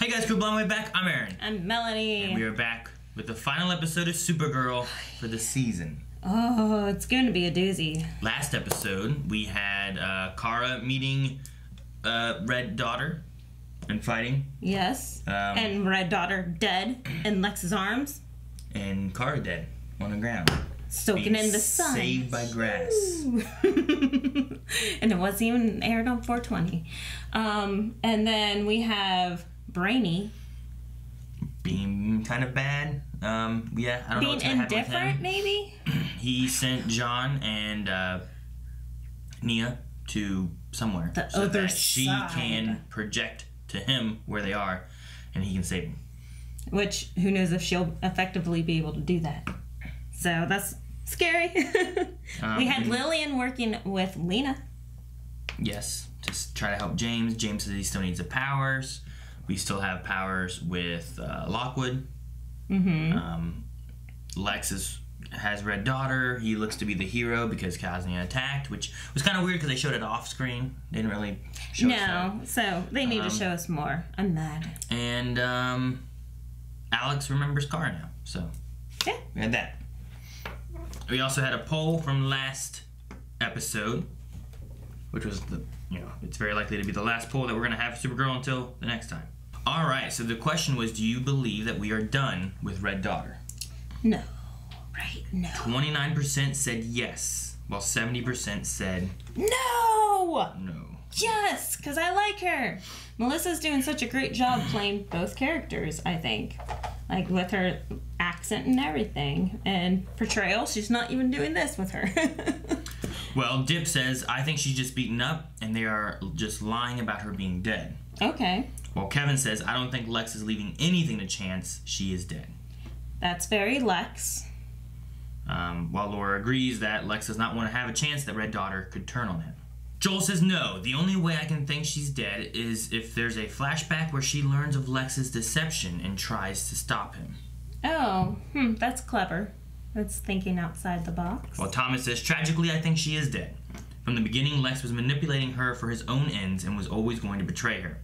Hey guys, cool way back. I'm Aaron. I'm Melanie. And we are back with the final episode of Supergirl for the season. Oh, it's going to be a doozy. Last episode, we had uh, Kara meeting uh, Red Daughter and fighting. Yes. Um, and Red Daughter dead in Lex's arms. And Kara dead on the ground. Soaking in the sun. Saved by grass. and it wasn't even aired on 420. Um, and then we have Brainy. Being kind of bad. Um, yeah, I don't know Being what's with indifferent, maybe? He sent John and uh, Nia to somewhere The so other that she side. can project to him where they are, and he can save them. Which, who knows if she'll effectively be able to do that. So that's scary. Um, we had Lillian working with Lena. Yes, to try to help James. James says he still needs the powers. We still have powers with uh, Lockwood. Mm-hmm. Um, Lex is, has Red Daughter. He looks to be the hero because Kaznia attacked, which was kind of weird because they showed it off screen. They didn't really show us. No, so they need Um, to show us more. I'm mad. And um, Alex remembers Kara now. So Yeah. we had that. We also had a poll from last episode, which was the you know it's very likely to be the last poll that we're gonna have for Supergirl until the next time. All right. So the question was, do you believe that we are done with Red Daughter? No. Right? No. Twenty nine percent said yes, while seventy percent said No! no. Yes, because I like her. Melissa's doing such a great job playing both characters, I think. Like with her accent and everything. And portrayal, she's not even doing this with her. Well, Dip says I think she's just beaten up, and they are just lying about her being dead. okay. While Kevin says, I don't think Lex is leaving anything to chance. She is dead. That's very Lex. Um, while Laura agrees that Lex does not want to have a chance that Red Daughter could turn on him. Joel says, No, the only way I can think she's dead is if there's a flashback where she learns of Lex's deception and tries to stop him. Oh, hmm, that's clever. That's thinking outside the box. While Thomas says, Tragically, I think she is dead. From the beginning, Lex was manipulating her for his own ends and was always going to betray her.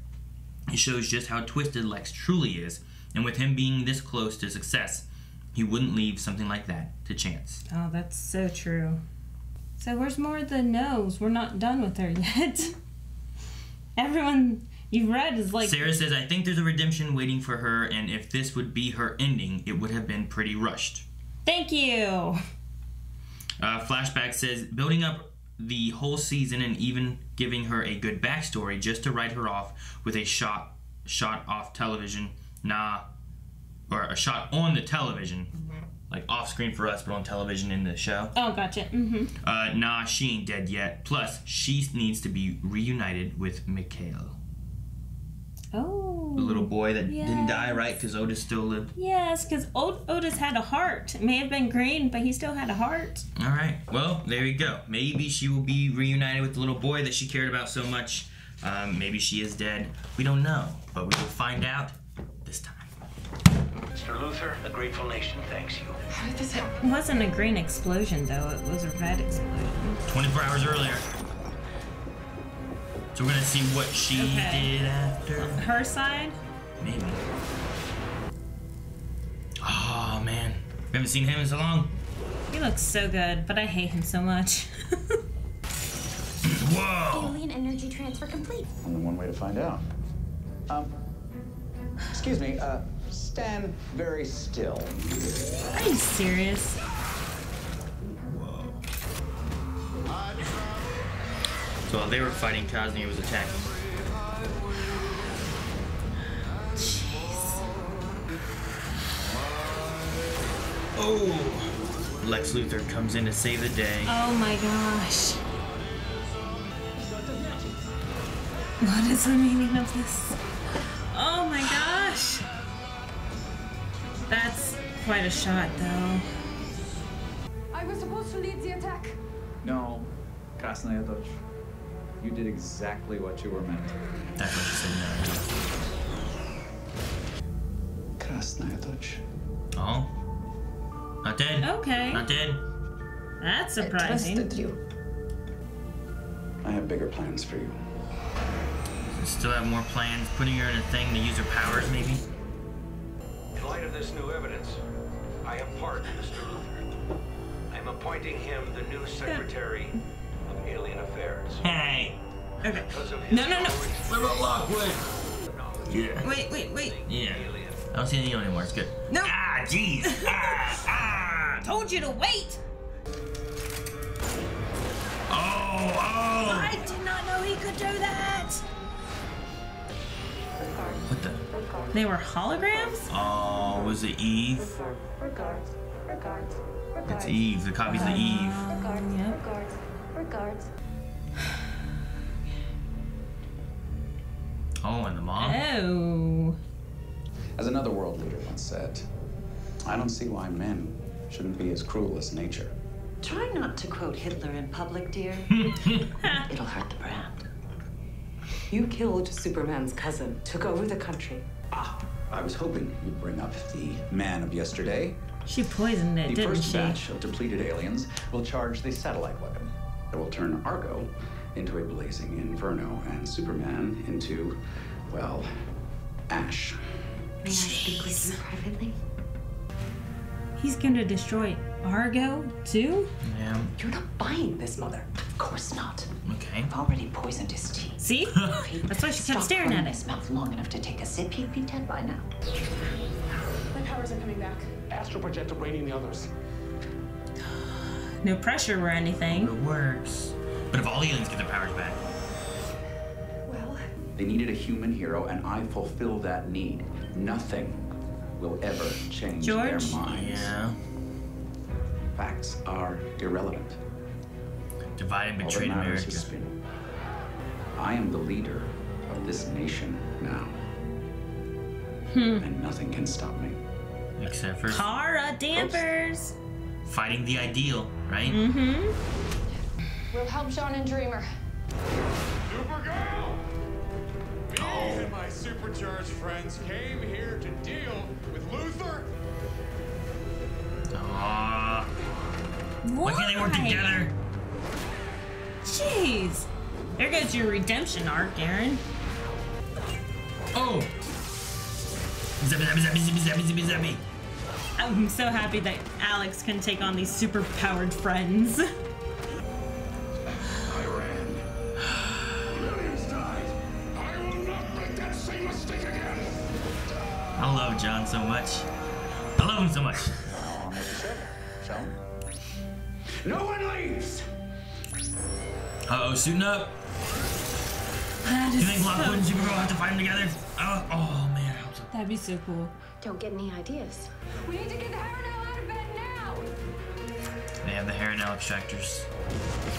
It shows just how twisted Lex truly is, and with him being this close to success, he wouldn't leave something like that to chance. Oh, that's so true. So where's more of the nose? We're not done with her yet. Everyone you've read is like, Sarah says, I think there's a redemption waiting for her, and if this would be her ending, it would have been pretty rushed. thank you. Uh, Flashback says, building up the whole season and even giving her a good backstory just to write her off with a shot shot off television, nah, or a shot on the television, like off screen for us, but on television in the show. Oh, gotcha. Mm-hmm. Uh, nah, she ain't dead yet. Plus, she needs to be reunited with Mikhail, Oh. the little boy that didn't die, right? Because Otis still lived. Yes, because old Otis had a heart. It may have been green, but he still had a heart. All right. Well, there you go. Maybe she will be reunited with the little boy that she cared about so much. Um, maybe she is dead. We don't know, but we will find out this time. Mr. Luthor, a grateful nation thanks you. How did this It wasn't a green explosion, though. It was a red explosion. 24 hours earlier. So we're gonna see what she Okay. did after. Her side? Maybe. Oh man, we haven't seen him in so long. He looks so good, but I hate him so much. Whoa! Alien energy transfer complete. Only one way to find out. Um, excuse me, uh, stand very still. Are you serious? So while they were fighting, Kaznia was attacking. Oh! Lex Luthor comes in to save the day. Oh my gosh. What is the meaning of this? Oh my gosh. That's quite a shot, though. I was supposed to lead the attack. No, Krasnaya Doch. You did exactly what you were meant to. That's what she said Krasnaya Doch. Oh? Not dead. Okay. Not dead. That's surprising. you. I have bigger plans for you. Still have more plans. Putting her in a thing to use her powers, maybe. In light of this new evidence, I have pardoned Mr. Luthor. I'm appointing him the new Secretary of Alien Affairs. Hey. Okay. Because of his No, no, no. knowledge- What about Lockwood? knowledge Yeah. Wait, wait, wait. Yeah. I don't see any anymore. It's good. No. Ah, jeez. ah, ah. Told you to wait. Oh, oh. I did not know he could do that. What the? They were holograms? Oh, was it Eve? Regards. Regards. Regards. It's Eve. The copy's the Eve. Regards. Yep. Regards. Regards. Oh, and the mom. Oh. As another world leader once said, I don't see why men shouldn't be as cruel as nature. Try not to quote Hitler in public, dear. It'll hurt the brand. You killed Superman's cousin, took over the country. Ah, I was hoping you'd bring up the man of yesterday. She poisoned it, The didn't she? The first batch of depleted aliens will charge the satellite weapon that will turn Argo into a blazing inferno and Superman into, well, ash. May I speak with you privately? He's gonna destroy Argo too? Yeah. You're not buying this, Mother. Of course not. Okay. I've already poisoned his teeth. See? That's why she kept staring running at his mouth long enough to take a sip. He'd be dead by now. My powers are coming back. Astral projector braiding the others. No pressure or anything. It works. But if all the aliens get their powers back, Well, They needed a human hero, and I fulfill that need. Nothing will ever change George? their minds. yeah. Facts are irrelevant. Divide and All that betray matters America. spin. I am the leader of this nation now. Hmm. And nothing can stop me. Except for Kara dampers. fighting the ideal, right? Mm-hmm. we'll help John and Dreamer. Supergirl! Me and my supercharged friends came here to deal with Luthor. Aww. Why can't they work together? Jeez. There goes your redemption arc, Aaron. Oh! Zappy, zappy, zappy, zappy, zappy, zappy, zappy. I'm so happy that Alex can take on these super powered friends. I ran. Millions died. I will not make that same mistake again. I love John so much. I love him so much. No one leaves! Uh oh, suiting up. That Do you think Lockwood and so, Supergirl have to fight them together? Oh, oh man, I hope so. that'd be so cool. Don't get any ideas. We need to get the Harun-El out of bed now. They have the Harun-El extractors.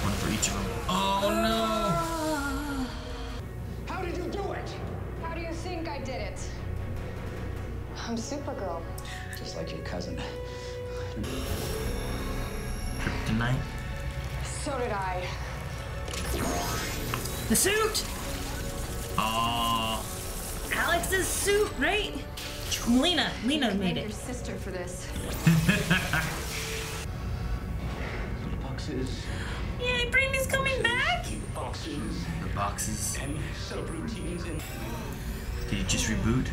One for each of them. Oh no! Ah. How did you do it? How do you think I did it? I'm Supergirl. Just like your cousin. no! Tonight. So did I. The suit! Oh, Alex's suit, right? Lena, Lena made it. Your sister for this. the Boxes. Yay, Brittany's coming back! Boxes the boxes. and subroutines and Did you just reboot?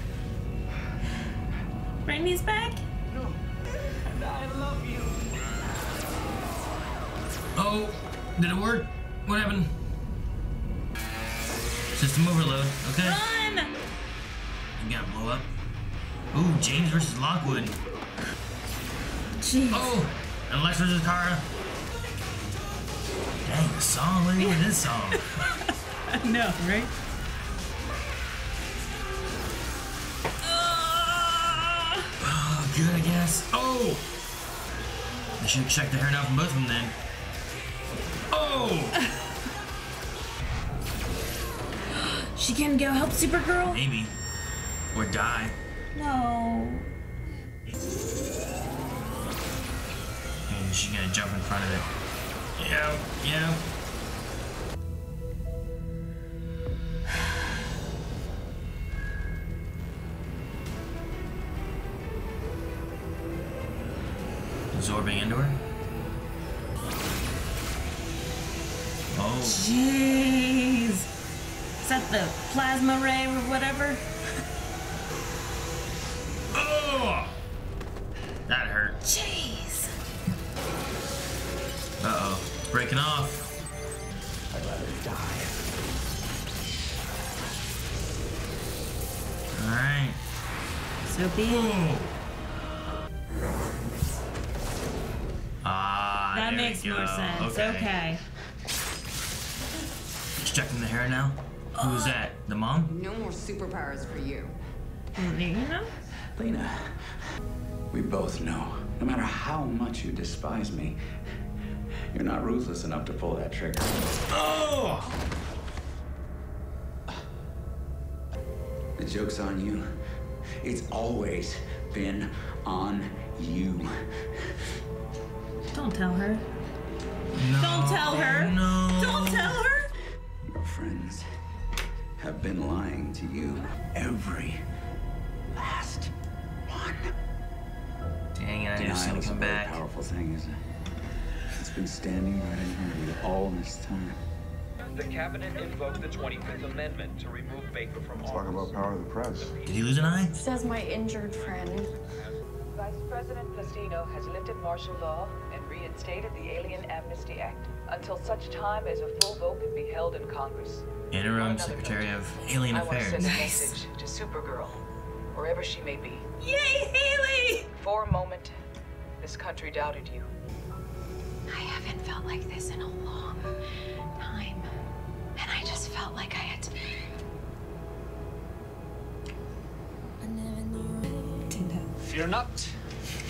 Brittany's back? No. And I love you. Oh, did it work? What happened? System overload. Okay. Run! You gotta blow up. Ooh, James versus Lockwood. Jeez. Oh, and Lex versus Kara. Dang, the song. Look at this song. I know, right? Oh, good, I guess. Oh! I should check the Harun-El from both of them then. Oh! She can go help Supergirl? Maybe. Or die. No. And she's gonna jump in front of it. Yeah, yeah. So. Ah, That there we makes more sense. Okay. Just checking the Harun-El. Who's that? The mom? No more superpowers for you. Well, there you know. Lena, we both know, no matter how much you despise me, you're not ruthless enough to pull that trigger. Oh! The joke's on you. It's always been on you. Don't tell her. No. Don't tell her. No. Don't tell her. Your friends have been lying to you. Every last one. Dang it, I knew this was gonna Denial's a come very back. powerful thing, isn't it? It's been standing right in front of you all this time. The cabinet invoked the 25th Amendment to remove Baker from office. Talk about power of the press. Did he lose an eye? Says my injured friend. Vice President Plastino has lifted martial law and reinstated the Alien Amnesty Act until such time as a full vote can be held in Congress. Interim Another Secretary of Alien I want to Affairs. send a message to Supergirl, wherever she may be. Yay, Haley! For a moment, this country doubted you. I haven't felt like this in a long time. And I just felt like I had to. Fear not.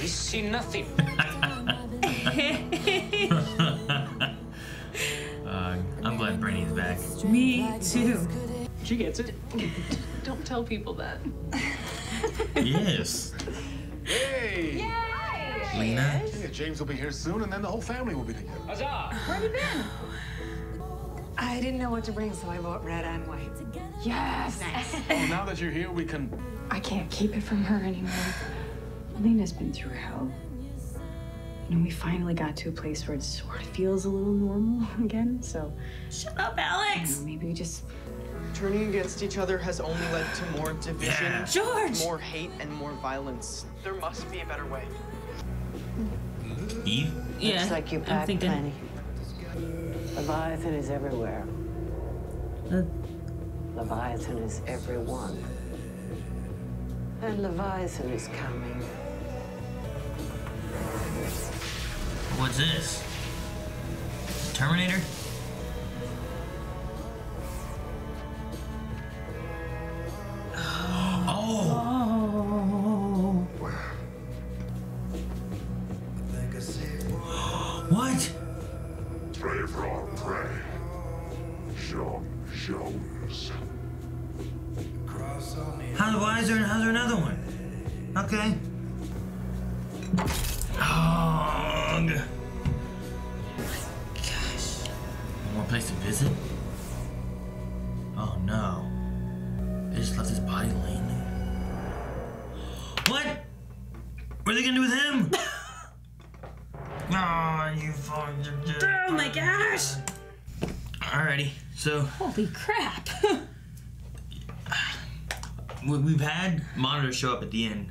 We see nothing. Uh, I'm glad Brainy's back. Me too. She gets it. Don't tell people that. yes. Hey! Lena? Yeah, James will be here soon, and then the whole family will be together. Huzzah! Where have you been? I didn't know what to bring, so I bought red and white. Yes! Well, now that you're here, we can. I can't keep it from her anymore. Lena's been through hell. And we finally got to a place where it sort of feels a little normal again, so Shut up, Alex. maybe we just Turning against each other has only led to more division, Yeah. George! more hate, and more violence. There must be a better way. Eve? Yeah. Looks like you I'm packed thinking. plenty. Leviathan is everywhere. Uh, Leviathan is everyone. And Leviathan is coming. What's this? Terminator? Oh! What? Pray for our prey. John Jones. How, why is there, how's there another one? Okay. Holy crap! we- we've had monitors show up at the end,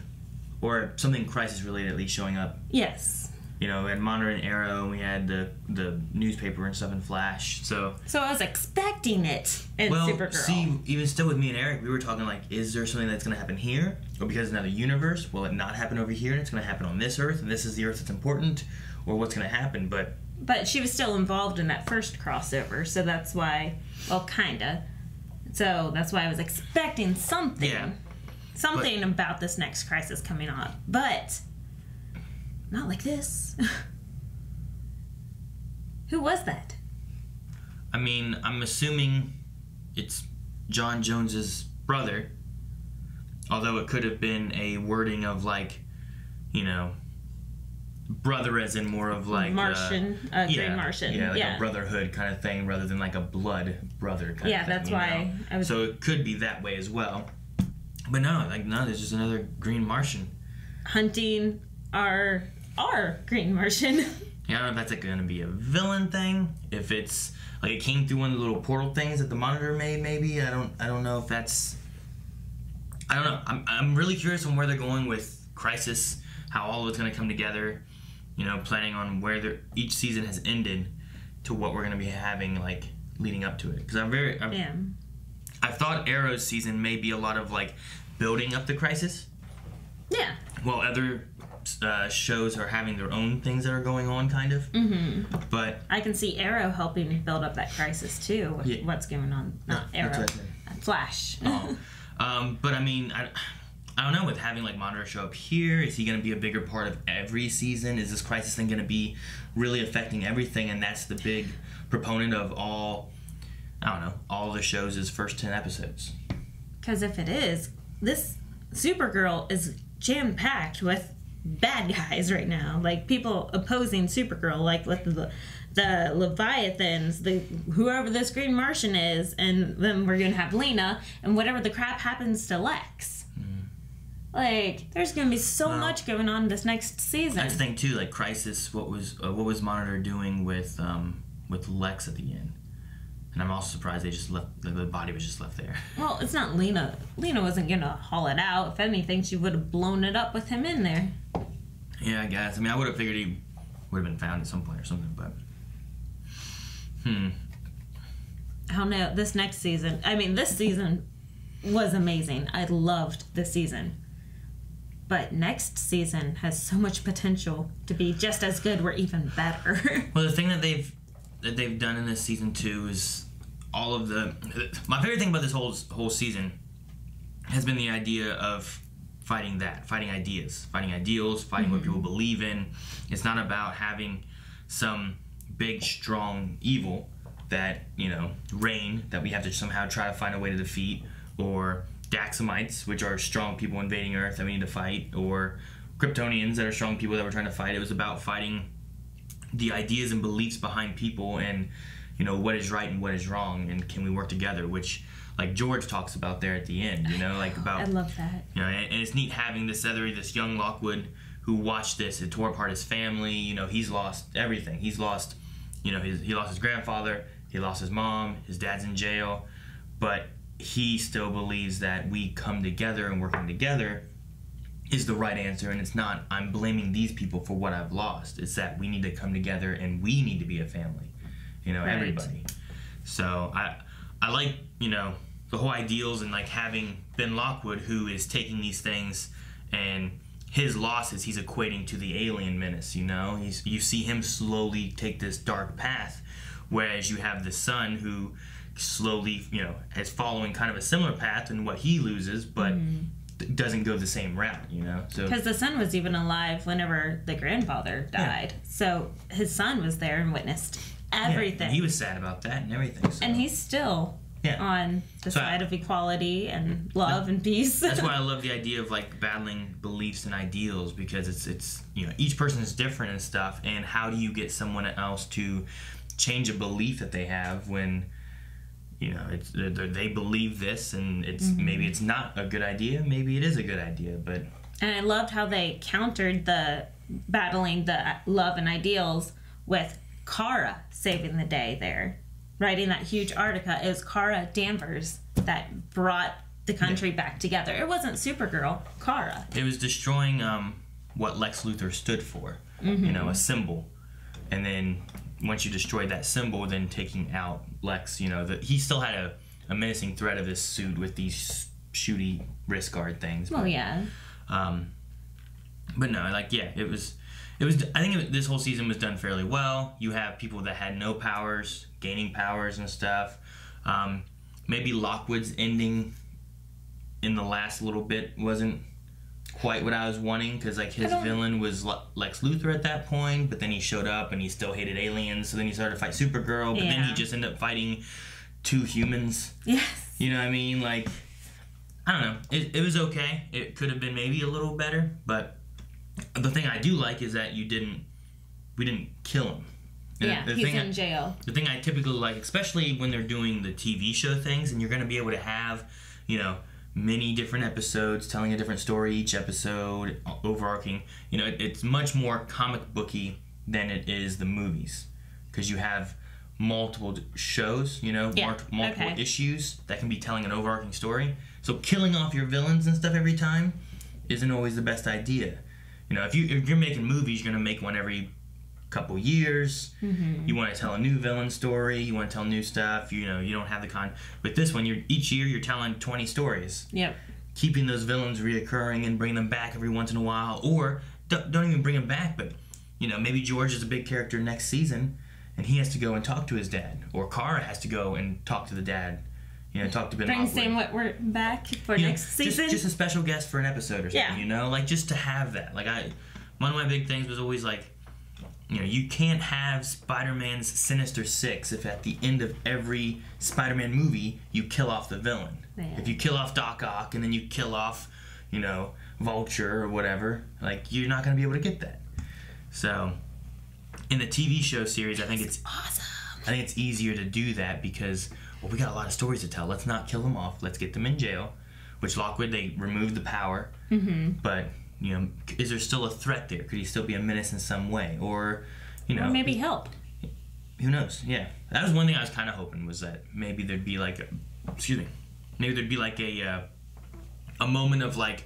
or something crisis related at least showing up. yes. You know, we had Monitor and Arrow, and we had the the newspaper and stuff in Flash. So, So I was expecting it in well, Supergirl. see, even still with me and Eric, we were talking like, is there something that's going to happen here, or because it's another universe, will it not happen over here, and it's going to happen on this Earth, and this is the Earth that's important, or what's going to happen? But but she was still involved in that first crossover, so that's why, well, kinda. So that's why I was expecting something, yeah, something about this next crisis coming on, but not like this. Who was that? I mean, I'm assuming it's John Jones's brother, although it could have been a wording of like, you know, brother as in more of like uh, Martian, uh, yeah, Martian, yeah, like yeah. a brotherhood kind of thing, rather than like a blood brother. kind Yeah, of thing, that's why know? I was- So it could be that way as well, but no, like no, there's just another Green Martian. Hunting our our Green Martian. I don't know if that's like going to be a villain thing. If it's like it came through one of the little portal things that the monitor made, maybe I don't. I don't know if that's. I don't know. I'm, I'm really curious on where they're going with Crisis, how all of it's going to come together. You know, planning on where each season has ended to what we're going to be having like leading up to it. Because I'm very. I'm, Yeah. I thought Arrow's season may be a lot of like building up the Crisis, Yeah. while other uh, shows are having their own things that are going on, kind of. Mm-hmm. But I can see Arrow helping build up that crisis too. with Yeah. What's going on? Not Yeah, that's Arrow. I. Flash. Oh. um, but I mean, I, I don't know. With having like Monitor show up here, is he going to be a bigger part of every season? Is this crisis thing going to be really affecting everything? And that's the big proponent of all. I don't know. All the shows' is first ten episodes. Because if it is, this Supergirl is jam packed with bad guys right now. Like people opposing Supergirl, like with the the Leviathans, the whoever this Green Martian is, and then we're gonna have Lena, and whatever the crap happens to Lex. Like, there's gonna be so Well, much going on this next season. That's the thing too. Like Crisis, what was uh, what was Monitor doing with um, with Lex at the end? And I'm also surprised they just left the, the body was just left there. Well, it's not Lena. Lena wasn't gonna haul it out. If anything, she would have blown it up with him in there. Yeah, I guess. I mean, I would have figured he would have been found at some point or something, but hmm. I don't know. This next season, I mean, this season was amazing. I loved this season. But next season has so much potential to be just as good or even better. Well, the thing that they've that they've done in this season two is all of the. My favorite thing about this whole whole season has been the idea of fighting that, fighting ideas, fighting ideals, fighting what Mhm. people believe in. It's not about having some big, strong evil that you know reign that we have to somehow try to find a way to defeat, or Daxamites, which are strong people invading Earth that we need to fight, or Kryptonians that are strong people that we're trying to fight. It was about fighting the ideas and beliefs behind people and you know what is right and what is wrong and can we work together which like george talks about there at the end you know like about I love that. you know and, and it's neat having this other this young lockwood who watched this it tore apart his family you know he's lost everything. He's lost you know his, he lost his grandfather he lost his mom his dad's in jail but he still believes that we come together and working together is the right answer and it's not i'm blaming these people for what i've lost. It's that we need to come together and we need to be a family you know Right. everybody. So i i like you know the whole ideals and like having ben lockwood who is taking these things and his losses he's equating to the alien menace you know? He's you see him slowly take this dark path whereas you have the son who slowly you know is following kind of a similar path and what he loses but mm-hmm. d- doesn't go the same route you know? So Because the son was even alive whenever the grandfather died. So his son was there and witnessed Yeah, everything. he was sad about that and everything so. and he's still Yeah. on the So I- side of equality and love and peace. that's why I love the idea of like battling beliefs and ideals because it's it's you know each person is different and stuff and how do you get someone else to change a belief that they have when you know it's they they believe this and it's Mhm. maybe it's not a good idea maybe it is a good idea but And I loved how they countered the battling the love and ideals with Kara saving the day there. Writing that huge article. It was Kara Danvers that brought the country back together. It wasn't Supergirl, Kara. it was destroying um, what Lex Luthor stood for you Mhm. know a symbol and then once you destroyed that symbol then taking out Lex you know that he still had a, a menacing threat of this suit with these shooty wrist guard things Well, but- yeah. um, but no, like yeah, it was, it was. I think this whole season was done fairly well. You have people that had no powers gaining powers and stuff. Um, maybe Lockwood's ending in the last little bit wasn't quite what I was wanting because like his villain was Lex Luthor at that point, but then he showed up and he still hated aliens. So then he started to fight Supergirl, but then he just ended up fighting two humans. Yes. You know what I mean? Like, I don't know. It, it was okay. It could have been maybe a little better, but the thing I do like is that you didn't, we didn't kill him. And Yeah, the he's thing I- in jail. the thing I typically like, especially when they're doing the TV show things, and you're going to be able to have, you know, many different episodes telling a different story each episode, uh, overarching. You know, it, it's much more comic booky than it is the movies because you have multiple shows, you know, Yeah, mul- multiple okay. issues that can be telling an overarching story. So killing off your villains and stuff every time isn't always the best idea. You know, if you if you're making movies, you're gonna make one every couple years. Mhm. You want to tell a new villain story. You want to tell new stuff. You know, you don't have the con. With this one, you're each year you're telling 20 stories Yep. keeping those villains reoccurring and bring them back every once in a while, or don't, don't even bring them back, but you know maybe George is a big character next season, and he has to go and talk to his dad, or Kara has to go and talk to the dad, you know, talk to Ben. Bring. Sam Witwer back for You know, next season. Just, just a special guest for an episode or something, Yeah. you know, like just to have that. Like I, one of my big things was always like, you know, you can't have Spider-Man's Sinister Six if at the end of every Spider-Man movie you kill off the villain. Yeah. If you kill off Doc Ock and then you kill off, you know, Vulture or whatever, like you're not gonna be able to get that. So, in the TV show series, I think it's awesome. I think it's easier to do that because well, we got a lot of stories to tell. Let's not kill them off. Let's get them in jail. Which Lockwood they removed the power, Mm-hmm. but you know, is there still a threat there? Could he still be a menace in some way, or you know, or maybe help. who knows? Yeah, that was one thing I was kind of hoping was that maybe there'd be like, a, excuse me, maybe there'd be like a uh, a moment of like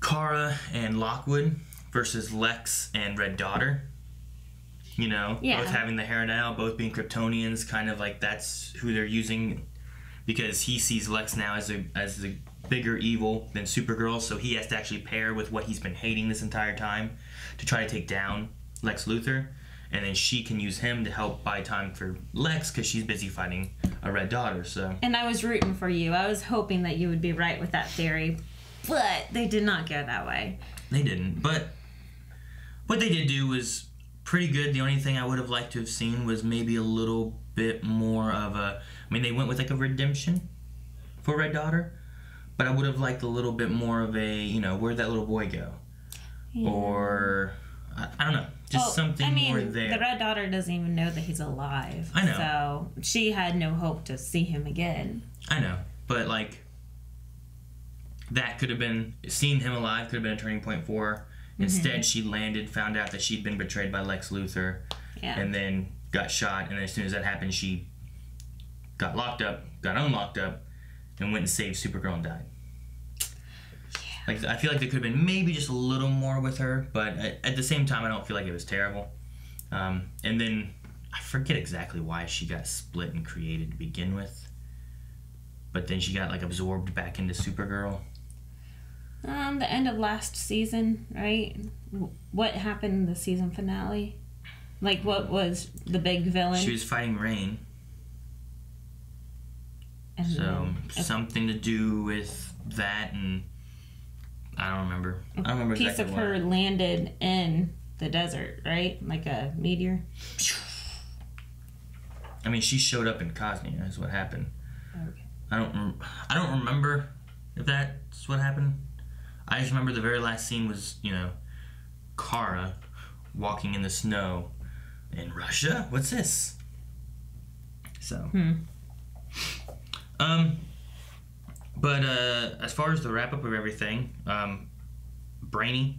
Kara and Lockwood versus Lex and Red Daughter. You know, Yeah. both having the Harun-El, both being Kryptonians, kind of like that's who they're using because he sees Lex now as a as the bigger evil than Supergirl, so he has to actually pair with what he's been hating this entire time to try to take down Lex Luthor, and then she can use him to help buy time for Lex because she's busy fighting a Red Daughter. So And I was rooting for you. I was hoping that you would be right with that theory, but they did not go that way. they didn't, but what they did do was pretty good. The only thing I would have liked to have seen was maybe a little bit more of a. I mean, they went with like a redemption for Red Daughter, but I would have liked a little bit more of a, you know, where'd that little boy go? Yeah. Or I, I don't know, just Well, something I mean, more there. The red daughter doesn't even know that he's alive. I know. So she had no hope to see him again. I know, but like that could have been seeing him alive could have been a turning point for her. Instead, Mhm. she landed, found out that she'd been betrayed by Lex Luthor, Yeah. and then got shot. And then as soon as that happened, she got locked up, got unlocked up, and went and saved Supergirl and died. Like I feel like there could have been maybe just a little more with her, but at, at the same time, I don't feel like it was terrible. Um, and then I forget exactly why she got split and created to begin with, but then she got like absorbed back into Supergirl. Um, the end of last season, right? What happened in the season finale? Like, what was the big villain? She was fighting Reign, And so then a something to do with that, and I don't remember. I don't remember piece exactly of her what. landed in the desert, right? Like a meteor. I mean, she showed up in Kaznia. Is what happened. Okay. I don't. I don't remember if that's what happened. I just remember the very last scene was you know, Kara walking in the snow in Russia. What's this? So. Hmm. Um. But uh, as far as the wrap up of everything, um, Brainy,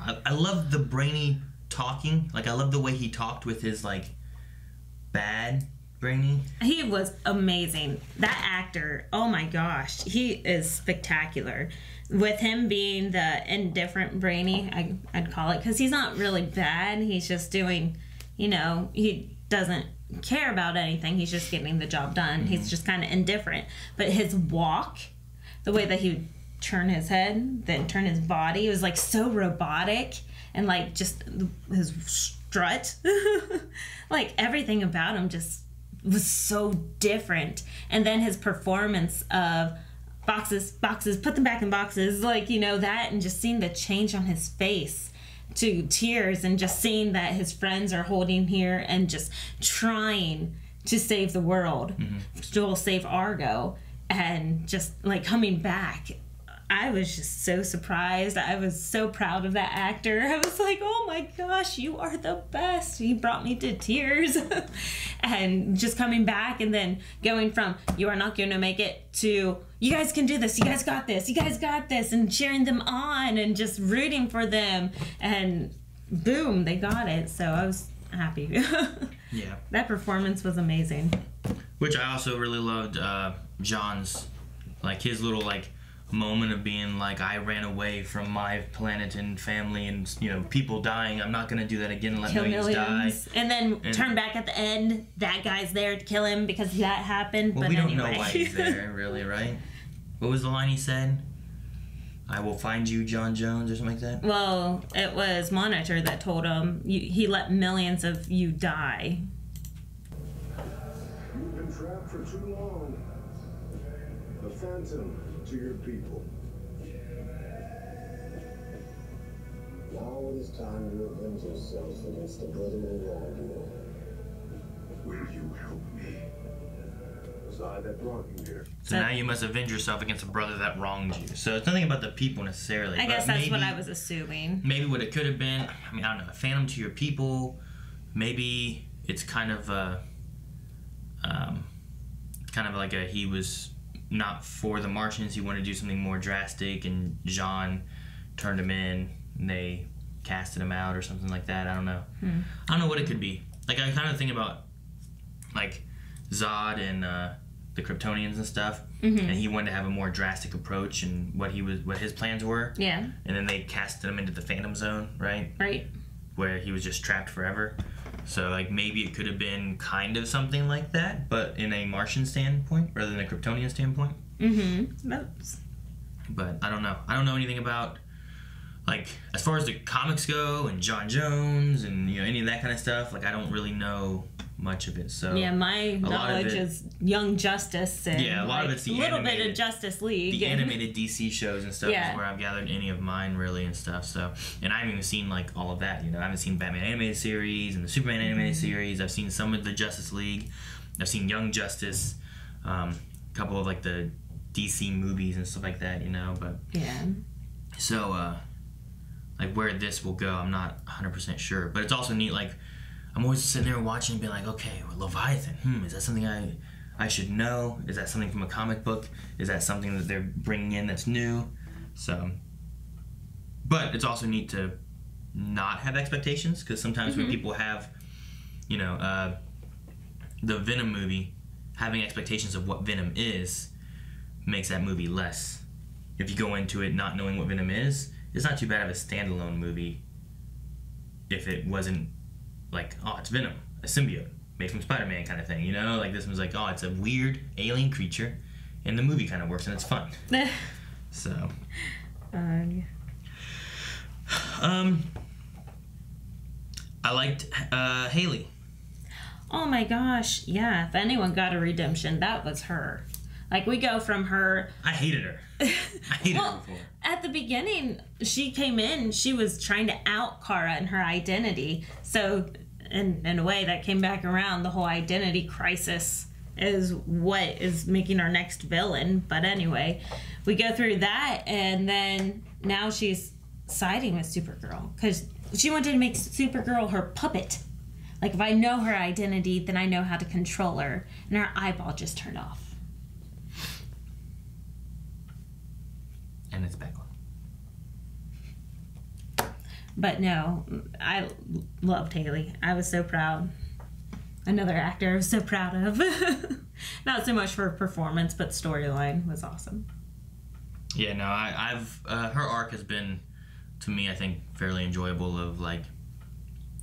I, I love the Brainy talking. Like I love the way he talked with his like bad Brainy. He was amazing. That actor, oh my gosh, he is spectacular. With him being the indifferent brainy, I, I'd call it, because he's not really bad. He's just doing, you know, he doesn't care about anything. He's just getting the job done. He's mm-hmm. just kind of indifferent. But his walk, the way that he would turn his head, then turn his body, was like so robotic and like just his strut. like everything about him just was so different. And then his performance of boxes, boxes, put them back in boxes, like, you know, that, and just seeing the change on his face to tears and just seeing that his friends are holding here and just trying to save the world, mm-hmm. to save Argo, and just like coming back. I was just so surprised. I was so proud of that actor. I was like, oh my gosh, you are the best. He brought me to tears. and just coming back and then going from, you are not going to make it, to, you guys can do this. You guys got this. You guys got this. And cheering them on and just rooting for them. And boom, they got it. So I was happy. Yeah. that performance was amazing. Which I also really loved uh, John's, like his little like moment of being like I ran away from my planet and family and you know people dying. I'm not gonna do that again and let Kill millions, millions, and then And- turn back at the end. That guy's there to kill him because that happened. Well, but we don't know why he's there, really, right? What was the line he said? I will find you, John Jones, or something like that. Well, it was Monitor that told him you, he let millions of you die. You've been trapped for too long. The Phantom to your people. Now it is time to avenge yourself against the brother who wronged you. Will you help me? Was I that brought you here? So now you must avenge yourself against a brother that wronged you. So it's nothing about the people necessarily. I but guess that's what maybe- I was assuming. maybe what it could have been. I mean, I don't know. A phantom to your people. Maybe it's kind of a, um, kind of like a he was not for the Martians. He wanted to do something more drastic, and John turned him in, and they casted him out or something like that. I don't know. Hmm. I don't know what it could be. Like I kind of think about like Zod and uh, the Kryptonians and stuff, Mhm. and he wanted to have a more drastic approach and what he was, what his plans were. Yeah. And then they casted him into the Phantom Zone, right? Right. Where he was just trapped forever. So like maybe it could have been kind of something like that, but in a Martian standpoint rather than a Kryptonian standpoint. Mm-hmm. That's But I don't know. I don't know anything about like as far as the comics go and John Jones and you know any of that kind of stuff. Like I don't really know much of it. So yeah. My a knowledge it- is Young Justice and Yeah, a lot of it's the little bit of Justice League. the and- animated DC shows and stuff Yeah. is where I've gathered any of mine really and stuff. So, and I haven't even seen like all of that. You know, I haven't seen Batman animated series and the Superman animated Mhm. series. I've seen some of the Justice League. I've seen Young Justice. Um, a couple of like the DC movies and stuff like that. You know, but Yeah. so uh, like where this will go, I'm not 100 percent sure. But it's also neat. Like I'm always sitting there watching and being like, okay, well, Leviathan. Hmm, is that something I I should know? Is that something from a comic book? Is that something that they're bringing in that's new? So, but it's also neat to not have expectations because sometimes when Mhm. people have, you know, uh, the Venom movie, having expectations of what Venom is makes that movie less. If you go into it not knowing what Venom is, it's not too bad of a standalone movie if it wasn't like, oh, it's Venom, a symbiote made from Spider Man kind of thing, you know? Like this one's like, oh, it's a weird alien creature, and the movie kind of works and it's fun. so, Um, um, I liked uh, Haley. Oh my gosh, yeah. If anyone got a redemption, that was her. Like we go from her I hated her. I hated her before. at the beginning, she came in, she was trying to out Kara and her identity. So in in a way that came back around, the whole identity crisis is what is making our next villain. But anyway, we go through that and then now she's siding with Supergirl because she wanted to make Supergirl her puppet. Like if I know her identity, then I know how to control her. And her eyeball just turned off. And it's back on. But no, I loved Haley. I was so proud. Another actor I was so proud of. Not so much for performance, but storyline was awesome. Yeah, no, I, I've uh, her arc has been to me, I think, fairly enjoyable. Of like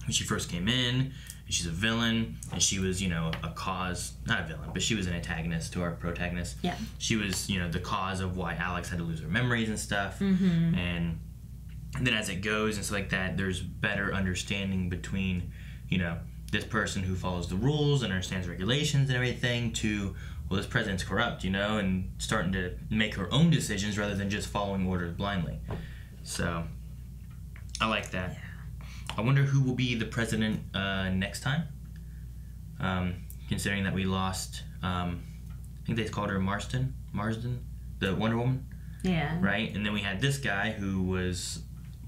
when she first came in, she's a villain, and she was, you know, a cause, not a villain, but she was an antagonist to our protagonist. Yeah. She was, you know, the cause of why Alex had to lose her memories and stuff, Mm -hmm. and and then as it goes and stuff like that, there's better understanding between, you know, this person who follows the rules and understands regulations and everything to, well, this president's corrupt, you know, and starting to make her own decisions rather than just following orders blindly. So, I like that. I wonder who will be the president uh, next time. Um, considering that we lost, um, I think they called her Marston, Marsdin, the Wonder Woman Yeah. right? And then we had this guy who was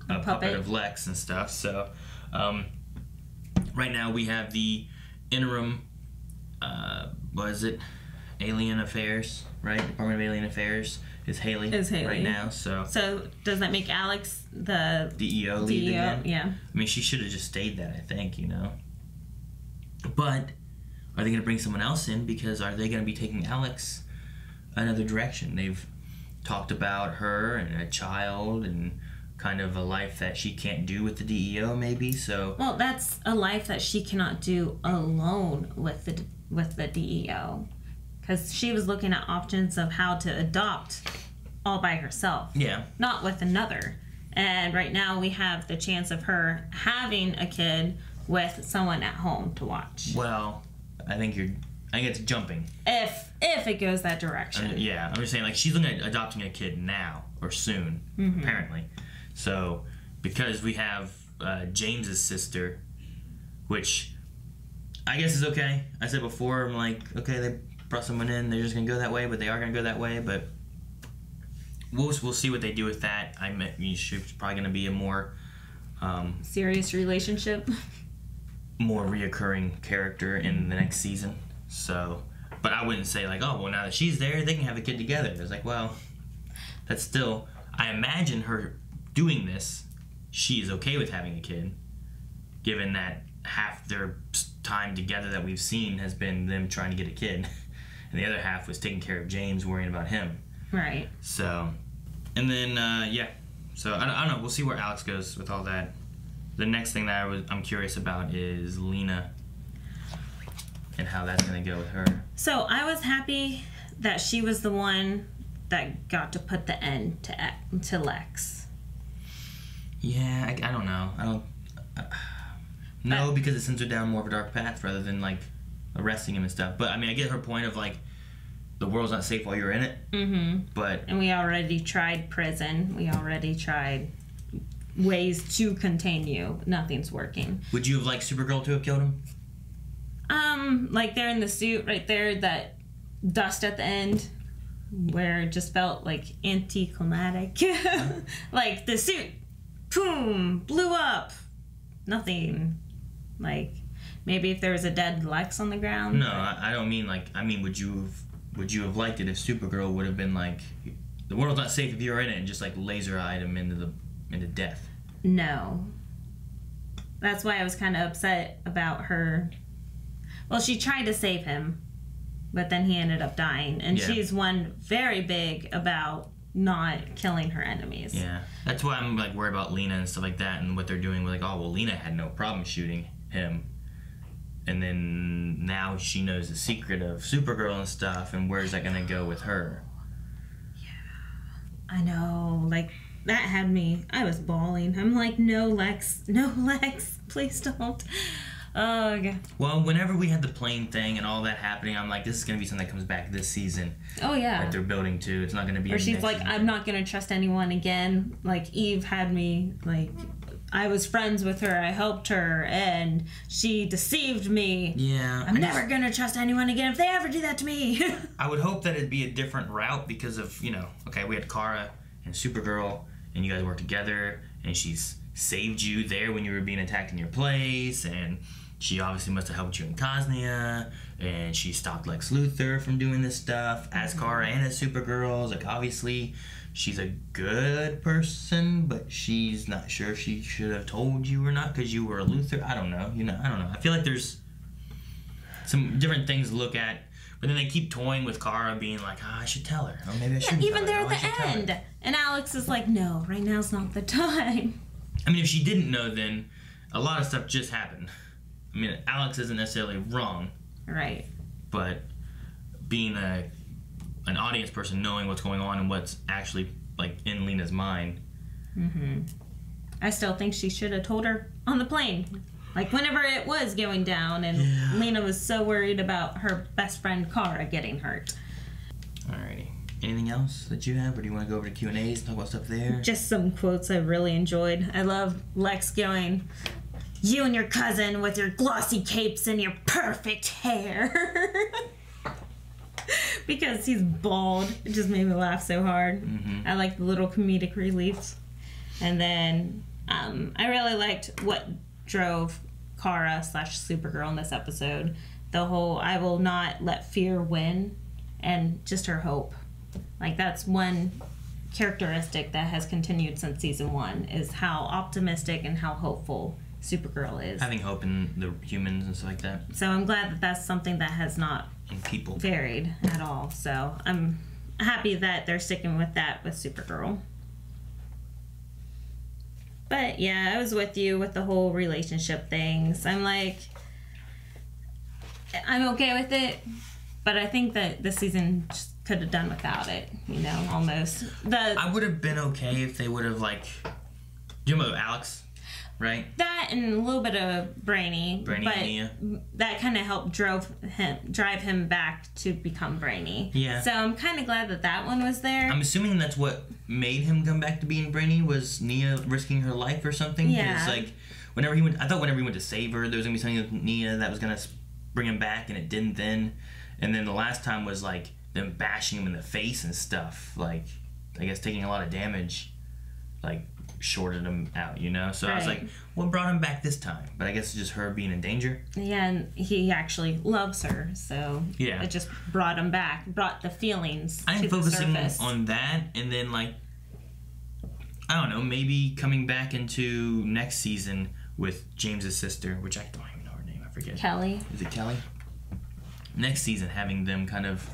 a, puppet. puppet. of Lex and stuff. So, um, right now we have the interim, uh, what is it? Alien Affairs, right? Department of Alien Affairs is Haley, Is Haley. right now. So So does that make Alex the DEO lead DEO? again. Yeah. I mean, she should have just stayed that. I think you know. But are they going to bring someone else in? Because are they going to be taking Alex another direction? They've talked about her and a child and kind of a life that she can't do with the DEO, maybe. So Well, that's a life that she cannot do alone with the with the DEO, because she was looking at options of how to adopt all by herself, yeah, not with another. And right now we have the chance of her having a kid with someone at home to watch. well, I think you're. I think it's jumping. If if it goes that I direction. mean, yeah, I'm just saying, like, she's looking at adopting a kid now or soon, Mhm. apparently. So, because we have uh, James's sister, which I guess is okay. I said before, I'm like, okay, they brought someone in, they're just gonna go that way, but they are gonna go that way. But we'll we'll see what they do with that. I mean, she's probably gonna be a more um, Serious relationship. more reoccurring character in the next season. So, but I wouldn't say like, oh, well, now that she's there, they can have a kid together. It's like, well, that's still. I imagine her doing this. She is okay with having a kid, given that half their time together that we've seen has been them trying to get a kid, and the other half was taking care of James, worrying about him. Right. So, and then uh, yeah, so I, don't- I don't know. We'll see where Alex goes with all that. The next thing that I was I'm curious about is Lena and how that's gonna go with her. So I was happy that she was the one that got to put the end to to Lex. Yeah, I, I don't know. I don't. Uh, no, because it sends her down more of a dark path rather than like arresting him and stuff. But I mean, I get her point of like the world's not safe while you're in it. Mm-hmm. But And we already tried prison. We already tried ways to contain you. Nothing's working. would you have liked Supergirl to have killed him? Um, like there in the suit right there, that dust at the end, where it just felt like anticlimactic. like the suit, boom, blew up. Nothing. Like maybe if there was a dead Lex on the ground. No, I, I don't mean like. I mean, would you have would you have liked it if Supergirl would have been like, the world's not safe if you're in it, and just like laser eyed him into the into death? No. That's why I was kind of upset about her. Well, she tried to save him, but then he ended up dying. And Yeah. she's one very big about not killing her enemies. Yeah, that's why I'm like worried about Lena and stuff like that, and what they're doing. With like, oh well, Lena had no problem shooting him, and then now she knows the secret of Supergirl and stuff, and where's that gonna go with her? Yeah, I know, like that had me. I was bawling. I'm like, no, Lex, no, Lex, please don't. Ugh. Well, whenever we had the plane thing and all that happening, I'm like, this is gonna be something that comes back this season. Oh yeah. That they're building to. It's not gonna be. Or she's like, season. I'm not gonna trust anyone again. Like Eve had me. Like I was friends with her. I helped her, and she deceived me. Yeah, I'm never gonna trust anyone again if they ever do that to me. I would hope that it'd be a different route because of you know, okay, we had Kara and Supergirl, and you guys work together, and she's saved you there when you were being attacked in your place, and she obviously must have helped you in Kaznia, and she stopped Lex Luthor from doing this stuff as Kara and as Supergirl. Like obviously, she's a good person, but she's not sure if she should have told you or not because you were a Luthor. I don't know. You know, I don't know. I feel like there's some different things to look at. But then they keep toying with Kara, being like, "Ah, I should tell her. Or maybe I shouldn't. even tell there her. at Oh, the end, and Alex is like, "No, right now's not the time." I mean, if she didn't know, then a lot of stuff just happened. I mean, Alex isn't necessarily wrong, Right. but being a an audience person, knowing what's going on and what's actually like in Lena's mind. Mm-hmm. I still think she should have told her on the plane. Like whenever it was going down, and Lena was so worried about her best friend Kara getting hurt. Alrighty. Anything else that you have, or do you want to go over to Q and A's and talk about stuff there? Just some quotes I really enjoyed. I love Lex going, "You and your cousin with your glossy capes and your perfect hair." because he's bald. It just made me laugh so hard. Mhm. I like the little comedic reliefs. And then um, I really liked what drove Kara slash Supergirl in this episode. The whole I will not let fear win and just her hope. Like that's one characteristic that has continued since season one is how optimistic and how hopeful Supergirl is. Having hope in the humans and stuff like that. So I'm glad that that's something that has not And people. varied at all. So I'm happy that they're sticking with that with Supergirl. But yeah, I was with you with the whole relationship things. I'm like, I'm okay with it, but I think that the season could have done without it. You know, almost the I would have been okay if they would have like. do You know Alex, right? that and a little bit of Brainy, Brainy but and that kind of helped drove him drive him back to become Brainy. Yeah. So I'm kind of glad that that one was there. I'm assuming that's what made him come back to being Brainy was Nia risking her life or something. Yeah. like whenever he went, I thought whenever he went to save her, there was gonna be something with Nia that was gonna bring him back, and it didn't. Then, and then the last time was like them bashing him in the face and stuff. Like I guess taking a lot of damage, like shorted him out. You know. So I was like, what brought him back this time? But I guess it's just her being in danger. Yeah, and he actually loves her, so Yeah. it just brought him back, brought the feelings I'm to the focusing on that, and then like I don't know, maybe coming back into next season with James's sister, which I don't even know her name. I forget. Kelly. Is it Kelly? Next season, having them kind of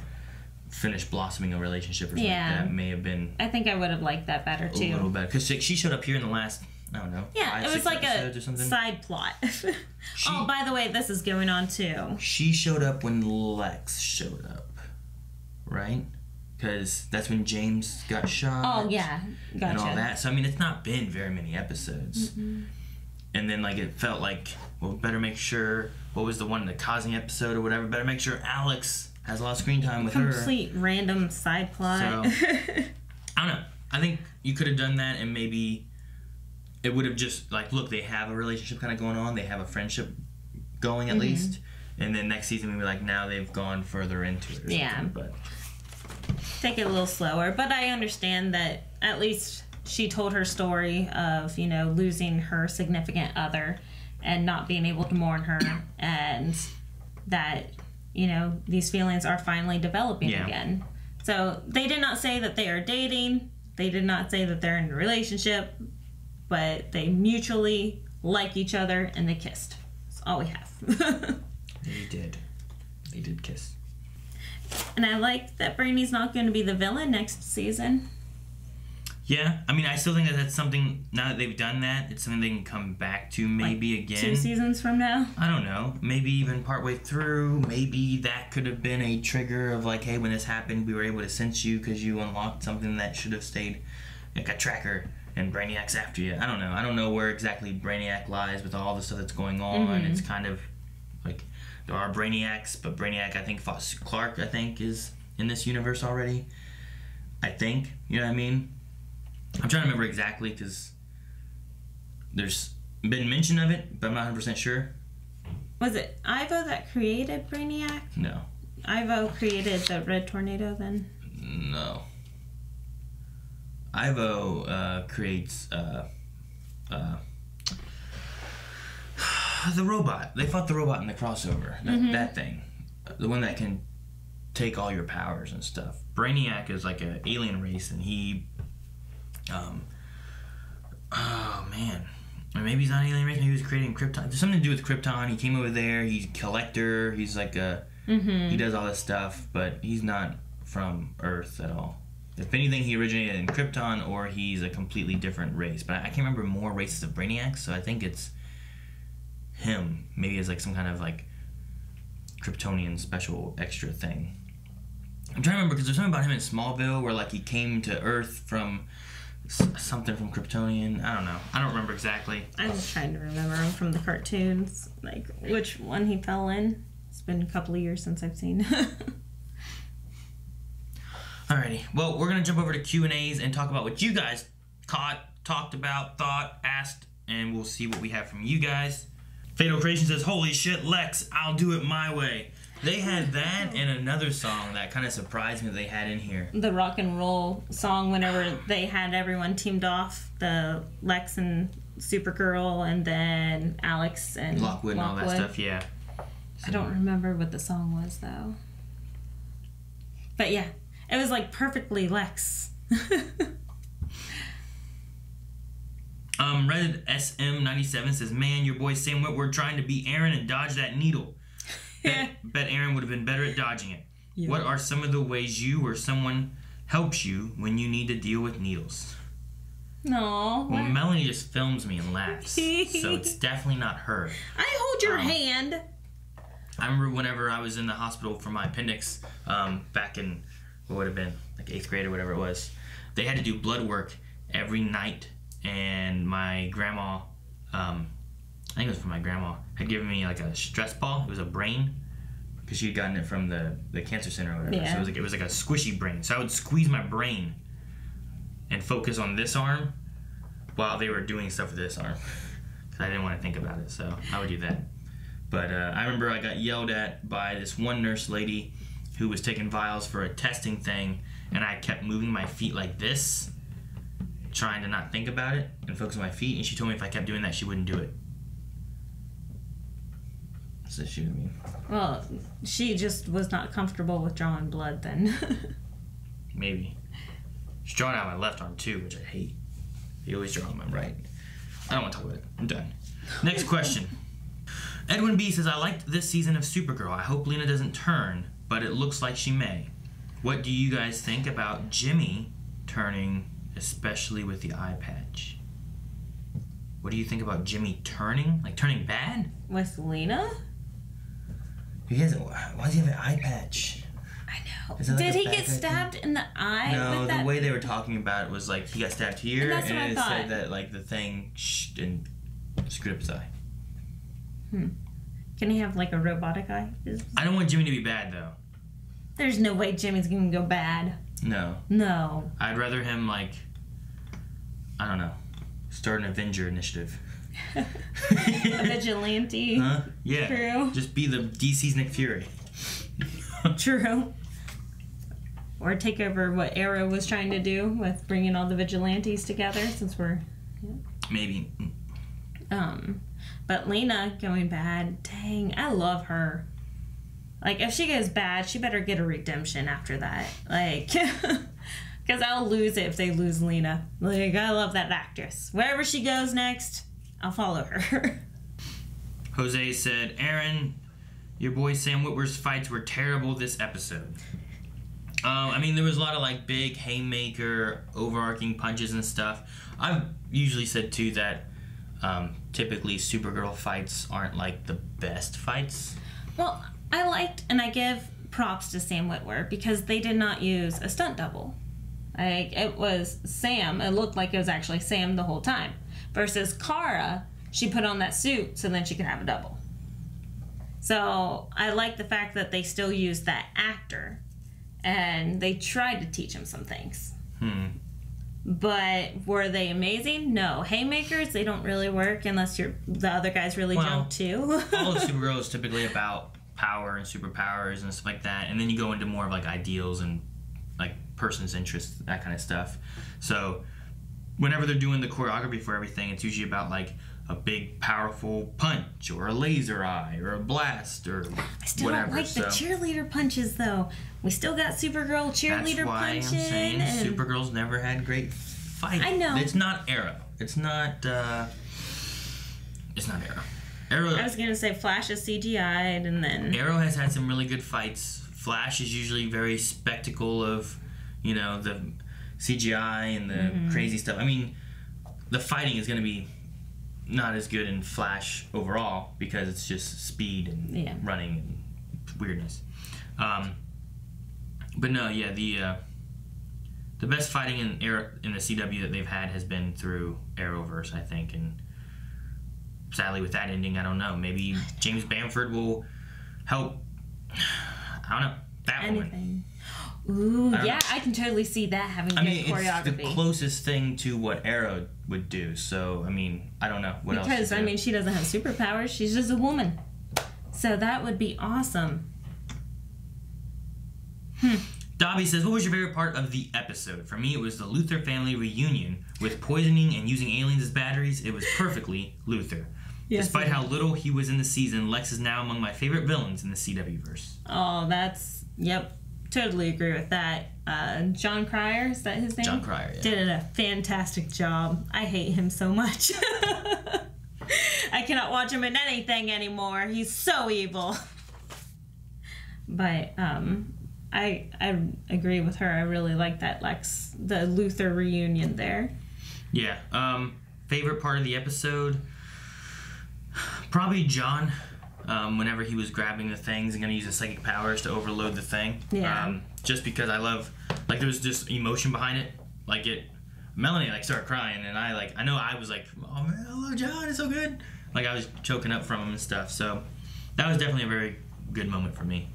finish blossoming a relationship or something Yeah. like that may have been I think I would have liked that better too. a little better because she, she showed up here in the last I don't know. Yeah, five, it was like a side plot. oh, by the way, this is going on too. She showed up when Lex showed up, right? Because that's when James got shot. Oh yeah, gotcha. and all that. So I mean, it's not been very many episodes. Mhm. And then like it felt like, well, better make sure. What was the one the causing episode or whatever? Better make sure Alex has a lot of screen time with her. Complete random side plot. So- I don't know. I think you could have done that, and maybe it would have just like, look, they have a relationship kind of going on. They have a friendship going at Mhm. least. And then next season, we'd be like now they've gone further into it. Or Yeah. something. But Take it a little slower, but I understand that at least she told her story of you know losing her significant other and not being able to mourn her, and that you know these feelings are finally developing Yeah. again. So they did not say that they are dating. They did not say that they're in a relationship, but they mutually like each other and they kissed. That's all we have. they did. They did kiss. and I like that Brainy's not going to be the villain next season. Yeah, I mean, I still think that that's something. Now that they've done that, it's something they can come back to maybe again. Two seasons from now. I don't know. Maybe even partway through. Maybe that could have been a trigger of like, hey, when this happened, we were able to sense you because you unlocked something that should have stayed like a tracker, and Brainiac's after you. I don't know. I don't know where exactly Brainiac lies with all the stuff that's going on. Mhm. It's kind of like there are Brainiacs, but Brainiac, I think Foss Clark, I think is in this universe already. I think you know what I mean. I'm trying to remember exactly because there's been mention of it, but I'm not 100 percent sure. Was it Ivo that created Brainiac? No, Ivo created the Red Tornado then? no. Ivo uh, creates uh, uh, the robot. They fought the robot in the crossover. That, Mhm. that thing, the one that can take all your powers and stuff. Brainiac is like an alien race, and he, um, oh man, or maybe he's not an alien race. Maybe he was creating Krypton. There's something to do with Krypton. He came over there. He's a collector. He's like a Mhm. he does all this stuff, but he's not from Earth at all. If anything, he originated in Krypton, or he's a completely different race. But I can't remember more races of Brainiacs, so I think it's him. Maybe as like some kind of like Kryptonian special extra thing. I'm trying to remember because there's something about him in Smallville where like he came to Earth from something from Kryptonian. I don't know. I don't remember exactly. I'm just trying to remember him from the cartoons, like which one he fell in. It's been a couple of years since I've seen. Alrighty. Well, we're gonna jump over to Q and A's and talk about what you guys caught, talked about, thought, asked, and we'll see what we have from you guys. Fatal Creation says, "Holy shit, Lex! I'll do it my way." They had that and another song that kind of surprised me they had in here. the rock and roll song whenever they had everyone teamed off, the Lex and Supergirl, and then Alex and Lockwood and all that stuff. Yeah. I don't remember what the song was though. But yeah, It was like perfectly Lex. Um, Reddit SM97 says, Man, your boy Sam Witwer trying to be Aaron and dodge that needle. Bet, bet Aaron would have been better at dodging it. Yeah. What are some of the ways you or someone helps you when you need to deal with needles? No. Well, Melanie just films me and laughs, so it's definitely not her. I hold your Um, hand. I remember whenever I was in the hospital for my appendix um, back in what would have been like eighth grade or whatever it was. They had to do blood work every night, and my grandma, um, I think it was from my grandma, had given me like a stress ball. It was a brain because she had gotten it from the, the cancer center or whatever. Yeah. So it was like it was like a squishy brain. So I would squeeze my brain and focus on this arm while they were doing stuff with this arm because I didn't want to think about it. So I would do that. But uh, I remember I got yelled at by this one nurse lady who was taking vials for a testing thing, and I kept moving my feet like this, trying to not think about it and focus on my feet. And she told me if I kept doing that, she wouldn't do it. So she would mean Well, she just was not comfortable with drawing blood then. maybe. She's drawing out my left arm too, which I hate. You always draw on my right. I don't want to talk about it. I'm done. Next question. Edwin B says, I liked this season of Supergirl. I hope Lena doesn't turn, but it looks like she may. What do you guys think about Jimmy turning, especially with the eye patch? What do you think about Jimmy turning? Like turning bad? with Lena? He has why does he have an eye patch? I know. Is like Did he get guy thing? stabbed in the eye No, with the that? way they were talking about it was like he got stabbed here, And that's and what it thought. said that like the thing sh- and screwed up his eye. Hmm. Can he have like a robotic eye? Is- I don't want Jimmy to be bad though. There's no way Jimmy's gonna go bad. No, No. I'd rather him like I don't know, start an Avenger initiative. A vigilante. Huh? Yeah. True. Just be the DC's Nick Fury. True. Or take over what Arrow was trying to do with bringing all the vigilantes together since we're Maybe. um but Lena going bad, dang, I love her. Like if she goes bad, she better get a redemption after that. Like cuz I'll lose it if they lose Lena. Like I love that actress. Wherever she goes next, I'll follow her. Jose said, Aaron, your boy Sam Witwer's fights were terrible this episode. Um, I mean, there was a lot of like big haymaker, overarching punches and stuff. I've usually said too that um, typically Supergirl fights aren't like the best fights. Well, I liked and I give props to Sam Witwer because they did not use a stunt double. Like it was Sam, it looked like it was actually Sam the whole time. Versus Kara, she put on that suit so then she could have a double. So I like the fact that they still used that actor and they tried to teach him some things. Hmm. But were they amazing? No. Haymakers, they don't really work unless you're the other guys really Well, jump too. All of Supergirl is typically about power and superpowers and stuff like that, and then you go into more of like ideals and like person's interests, that kind of stuff. So whenever they're doing the choreography for everything, it's usually about like a big powerful punch or a laser eye or a blast or I still whatever. don't like so the cheerleader punches though. We still got Supergirl cheerleader that's why punching. I'm saying and Supergirl's never had great fight. I know. It's not Arrow. It's not. uh It's not Arrow. Arrow. I was gonna say Flash is CGI'd and then Arrow has had some really good fights. Flash is usually very spectacle of, you know, the CGI and the Mhm. crazy stuff. I mean, the fighting is going to be not as good in Flash overall because it's just speed and Yeah. running and weirdness. Um, but no, yeah, the uh, the best fighting in Arrow, in the CW that they've had has been through Arrowverse, I think, and sadly with that ending, I don't know. Maybe James Bamford will help. I don't know. Batwoman. anything. Ooh, yeah, know. I can totally see that having I mean, it's the closest thing to what Arrow would do. So, I mean, I don't know what else. because I mean, she doesn't have superpowers; she's just a woman. So that would be awesome. Hmm. Dobby says, "What was your favorite part of the episode? For me, it was the Luthor family reunion with poisoning and using aliens as batteries. It was perfectly Luthor. Yes, Despite how little he was in the season, Lex is now among my favorite villains in the CW verse. Oh, that's yep, totally agree with that. Uh, Jon Cryer, is that his name? Jon Cryer, yeah. Did a fantastic job. I hate him so much. I cannot watch him in anything anymore. He's so evil. But um, I I agree with her. I really like that Lex the Luthor reunion there. Yeah. Um, favorite part of the episode? Probably John. Um, whenever he was grabbing the things and gonna use his psychic powers to overload the thing. Yeah. Um, just because I love, like, there was just emotion behind it. Like it, Melanie like started crying, and I like I know I was like, oh man, I love John. It's so good. Like I was choking up from him and stuff. So that was definitely a very good moment for me.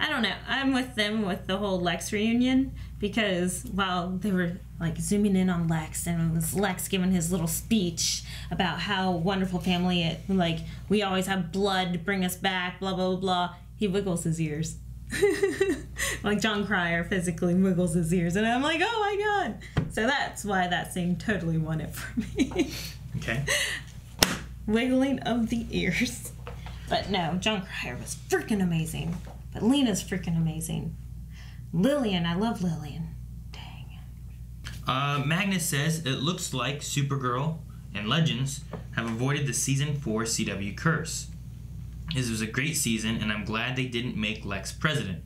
I don't know. I'm with them with the whole Lex reunion because while they were like zooming in on Lex and it was Lex giving his little speech about how wonderful family it like we always have blood to bring us back, blah blah blah blah. He wiggles his ears. like Jon Cryer physically wiggles his ears and I'm like, oh my god. So that's why that scene totally won it for me. Okay. Wiggling of the ears. But no, Jon Cryer was freaking amazing. But Lena's freaking amazing. Lillian, I love Lillian. Uh, Magnus says it looks like Supergirl and Legends have avoided the season 4 CW curse. This was a great season, and I'm glad they didn't make Lex president.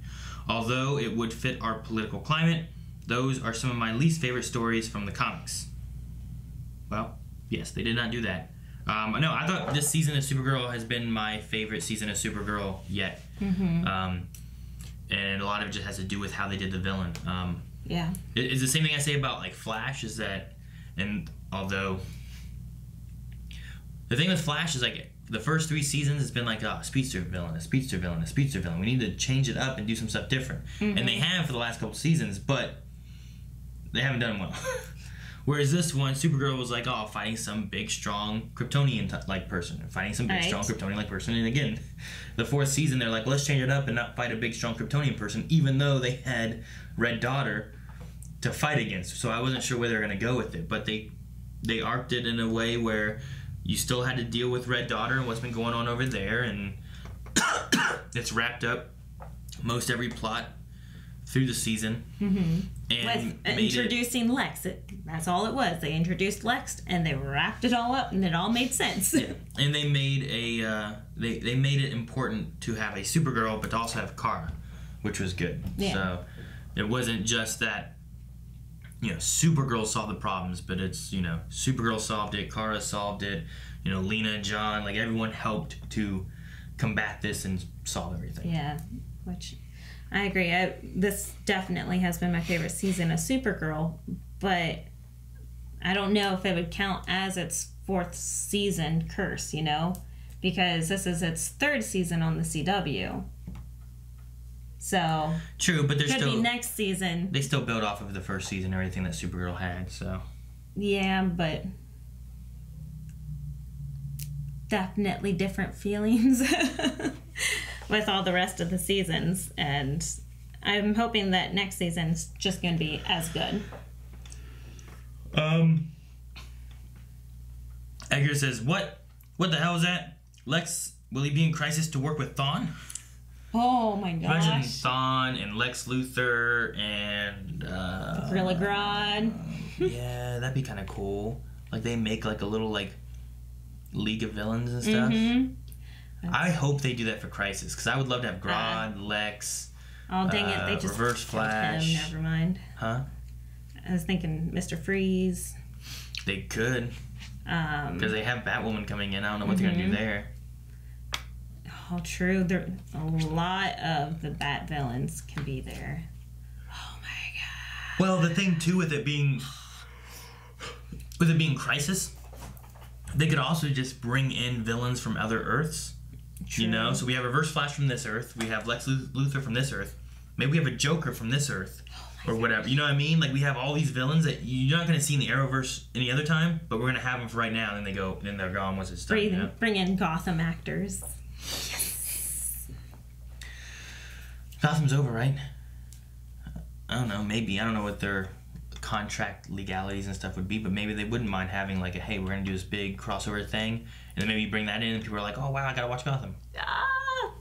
Although it would fit our political climate, those are some of my least favorite stories from the comics. Well, yes, they did not do that. Um, no, I thought this season of Supergirl has been my favorite season of Supergirl yet. Mm-hmm. Um, and a lot of it just has to do with how they did the villain. Um, Yeah. it- It's the same thing I say about like Flash is that, and although the thing with Flash is like the first three seasons it's been like oh, a speedster villain, a speedster villain, a speedster villain. We need to change it up and do some stuff different, and they Mhm. have for the last couple seasons, but they haven't done well. Whereas this one, Supergirl was like, oh, fighting some big, strong Kryptonian t- like person, fighting some big, Right. strong Kryptonian like person. And again, the fourth season, they're like, let's change it up and not fight a big, strong Kryptonian person, even though they had Red Daughter to fight against. So I wasn't sure where they're going to go with it, but they they arced it in a way where you still had to deal with Red Daughter and what's been going on over there, and it's wrapped up most every plot through the season. Mm-hmm. And With made it- introducing Lex. It, that's all it was. They introduced Lex and they wrapped it all up and it all made sense. and they made a uh, they they made it important to have a Supergirl, but to also have Kara, which was good. Yeah. So it wasn't just that you know Supergirl solved the problems, but it's you know Supergirl solved it, Kara solved it, you know Lena, and John, like everyone helped to combat this and solve everything. Yeah, which I agree. I, this definitely has been my favorite season of Supergirl, but I don't know if it would count as its fourth season curse, you know, because this is its third season on the CW. So True, but could there's still be next season. they still build off of the first season, everything that Supergirl had. So Yeah, but definitely different feelings with all the rest of the seasons, and I'm hoping that next season's just going to be as good. Um, Edgar says, "What? What the hell is that? Lex, will he be in crisis to work with Thawne? Oh my Imagine gosh, Thawne and Lex Luthor and uh, yeah, that'd be kind of cool. Like they make like a little like League of Villains and stuff. Mhm. I hope they do that for Crisis because I would love to have Grodd, Lex. Oh dang it! They uh, just Reverse Flash. Him. Never mind. Huh? I was thinking Mr. Freeze. They could Um, because they have Batwoman coming in. I don't know what they're gonna do Mhm. there. oh, true. There, a lot of the Bat villains can be there. Oh my god. Well, the thing too with it being with it being Crisis, they could also just bring in villains from other Earths. You know, so we have Reverse Flash from this Earth, we have Lex Lu- Luthor from this Earth, maybe we have a Joker from this Earth, oh or whatever. You know what I mean? Like we have all these villains that you're not going to see in the Arrowverse any other time, but we're going to have them for right now, and then they go, and then they're gone once it's done. Bring, You know? bring in Gotham actors. Gotham's over, right? I don't know. Maybe I don't know what their contract legalities and stuff would be, but maybe they wouldn't mind having like a hey, we're gonna do this big crossover thing, and then maybe bring that in, and people are like, oh wow, I gotta watch Gotham. Ah,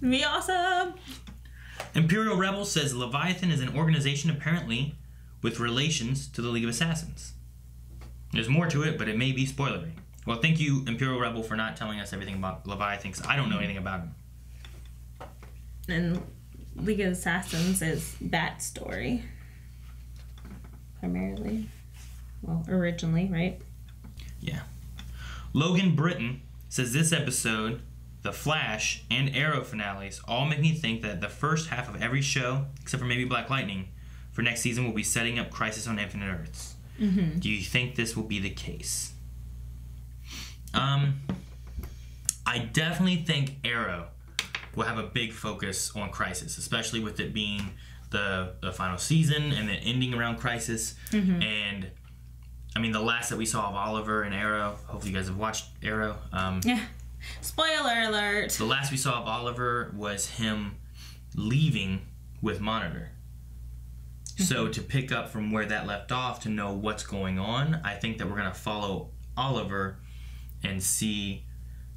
be awesome. Imperial Rebel says Leviathan is an organization apparently with relations to the League of Assassins. There's more to it, but it may be spoilery. Well, thank you, Imperial Rebel, for not telling us everything about Leviathan, 'cause I don't know anything about him. And League of Assassins is that story. Primarily. Well, originally, right? Yeah. Logan Britton says this episode, The Flash, and Arrow finales all make me think that the first half of every show, except for maybe Black Lightning, for next season will be setting up Crisis on Infinite Earths. Mm-hmm. Do you think this will be the case? Um, I definitely think Arrow will have a big focus on Crisis, especially with it being the the final season and then ending around Crisis. Mhm. And I mean, the last that we saw of Oliver and Arrow. Hopefully, you guys have watched Arrow. Um, Yeah. Spoiler alert. the last we saw of Oliver was him leaving with Monitor. So to pick up from where that left off to know what's going on, I think that we're gonna follow Oliver and see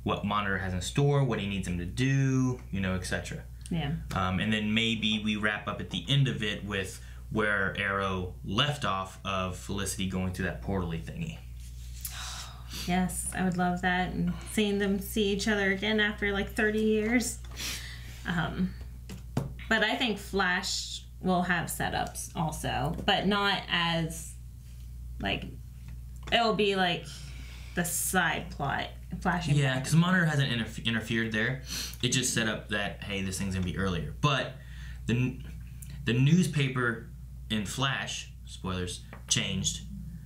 what Monitor has in store, what he needs him to do, you know, etc. Yeah. Um, and then maybe we wrap up at the end of it with where Arrow left off of Felicity going through that portally thingy. Yes, I would love that and seeing them see each other again after like 30 years. Um, but I think Flash will have setups also, but not as like it'll be like the side plot flashing. Yeah, because Monitor hasn't interf- interfered there. It just set up that hey, this thing's gonna be earlier. But the the newspaper in Flash spoilers changed,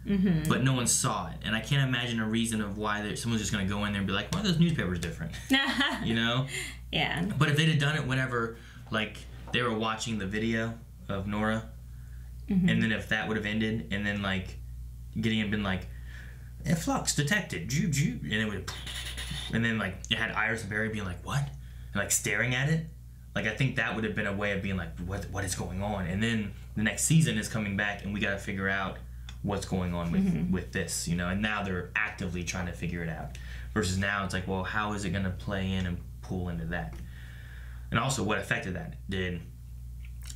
Mhm. but no one saw it, and I can't imagine a reason of why someone's just gonna go in there and be like, why are those newspapers different? you know. yeah. But if they'd have done it whenever like they were watching the video of Nora, Mhm. and then if that would have ended, and then like Gideon been like, "A flux detected," Ju- ju," and it would, and then like it had Iris and Barry being like, "What?" and like staring at it. Like I think that would have been a way of being like, "What? What is going on?" And then the next season is coming back, and we got to figure out what's going on with Mhm. with this, you know. And now they're actively trying to figure it out. Versus now, it's like, well, how is it going to play in and pull into that? And also, what affected that? Did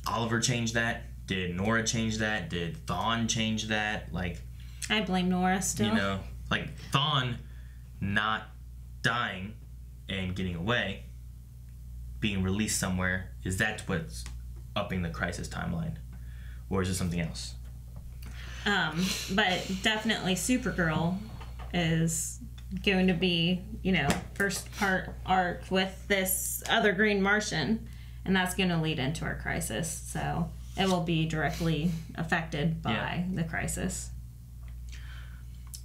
Oliver change that? Did Nora change that? Did Thawne change that? Like, I blame Nora still. you know, like Thawne not dying and getting away, being released somewhere, is that what's upping the crisis timeline? Or is it something else? Um, but definitely Supergirl is going to be, you know, first part arc with this other Green Martian, and that's going to lead into our crisis. So it will be directly affected by Yeah. the crisis.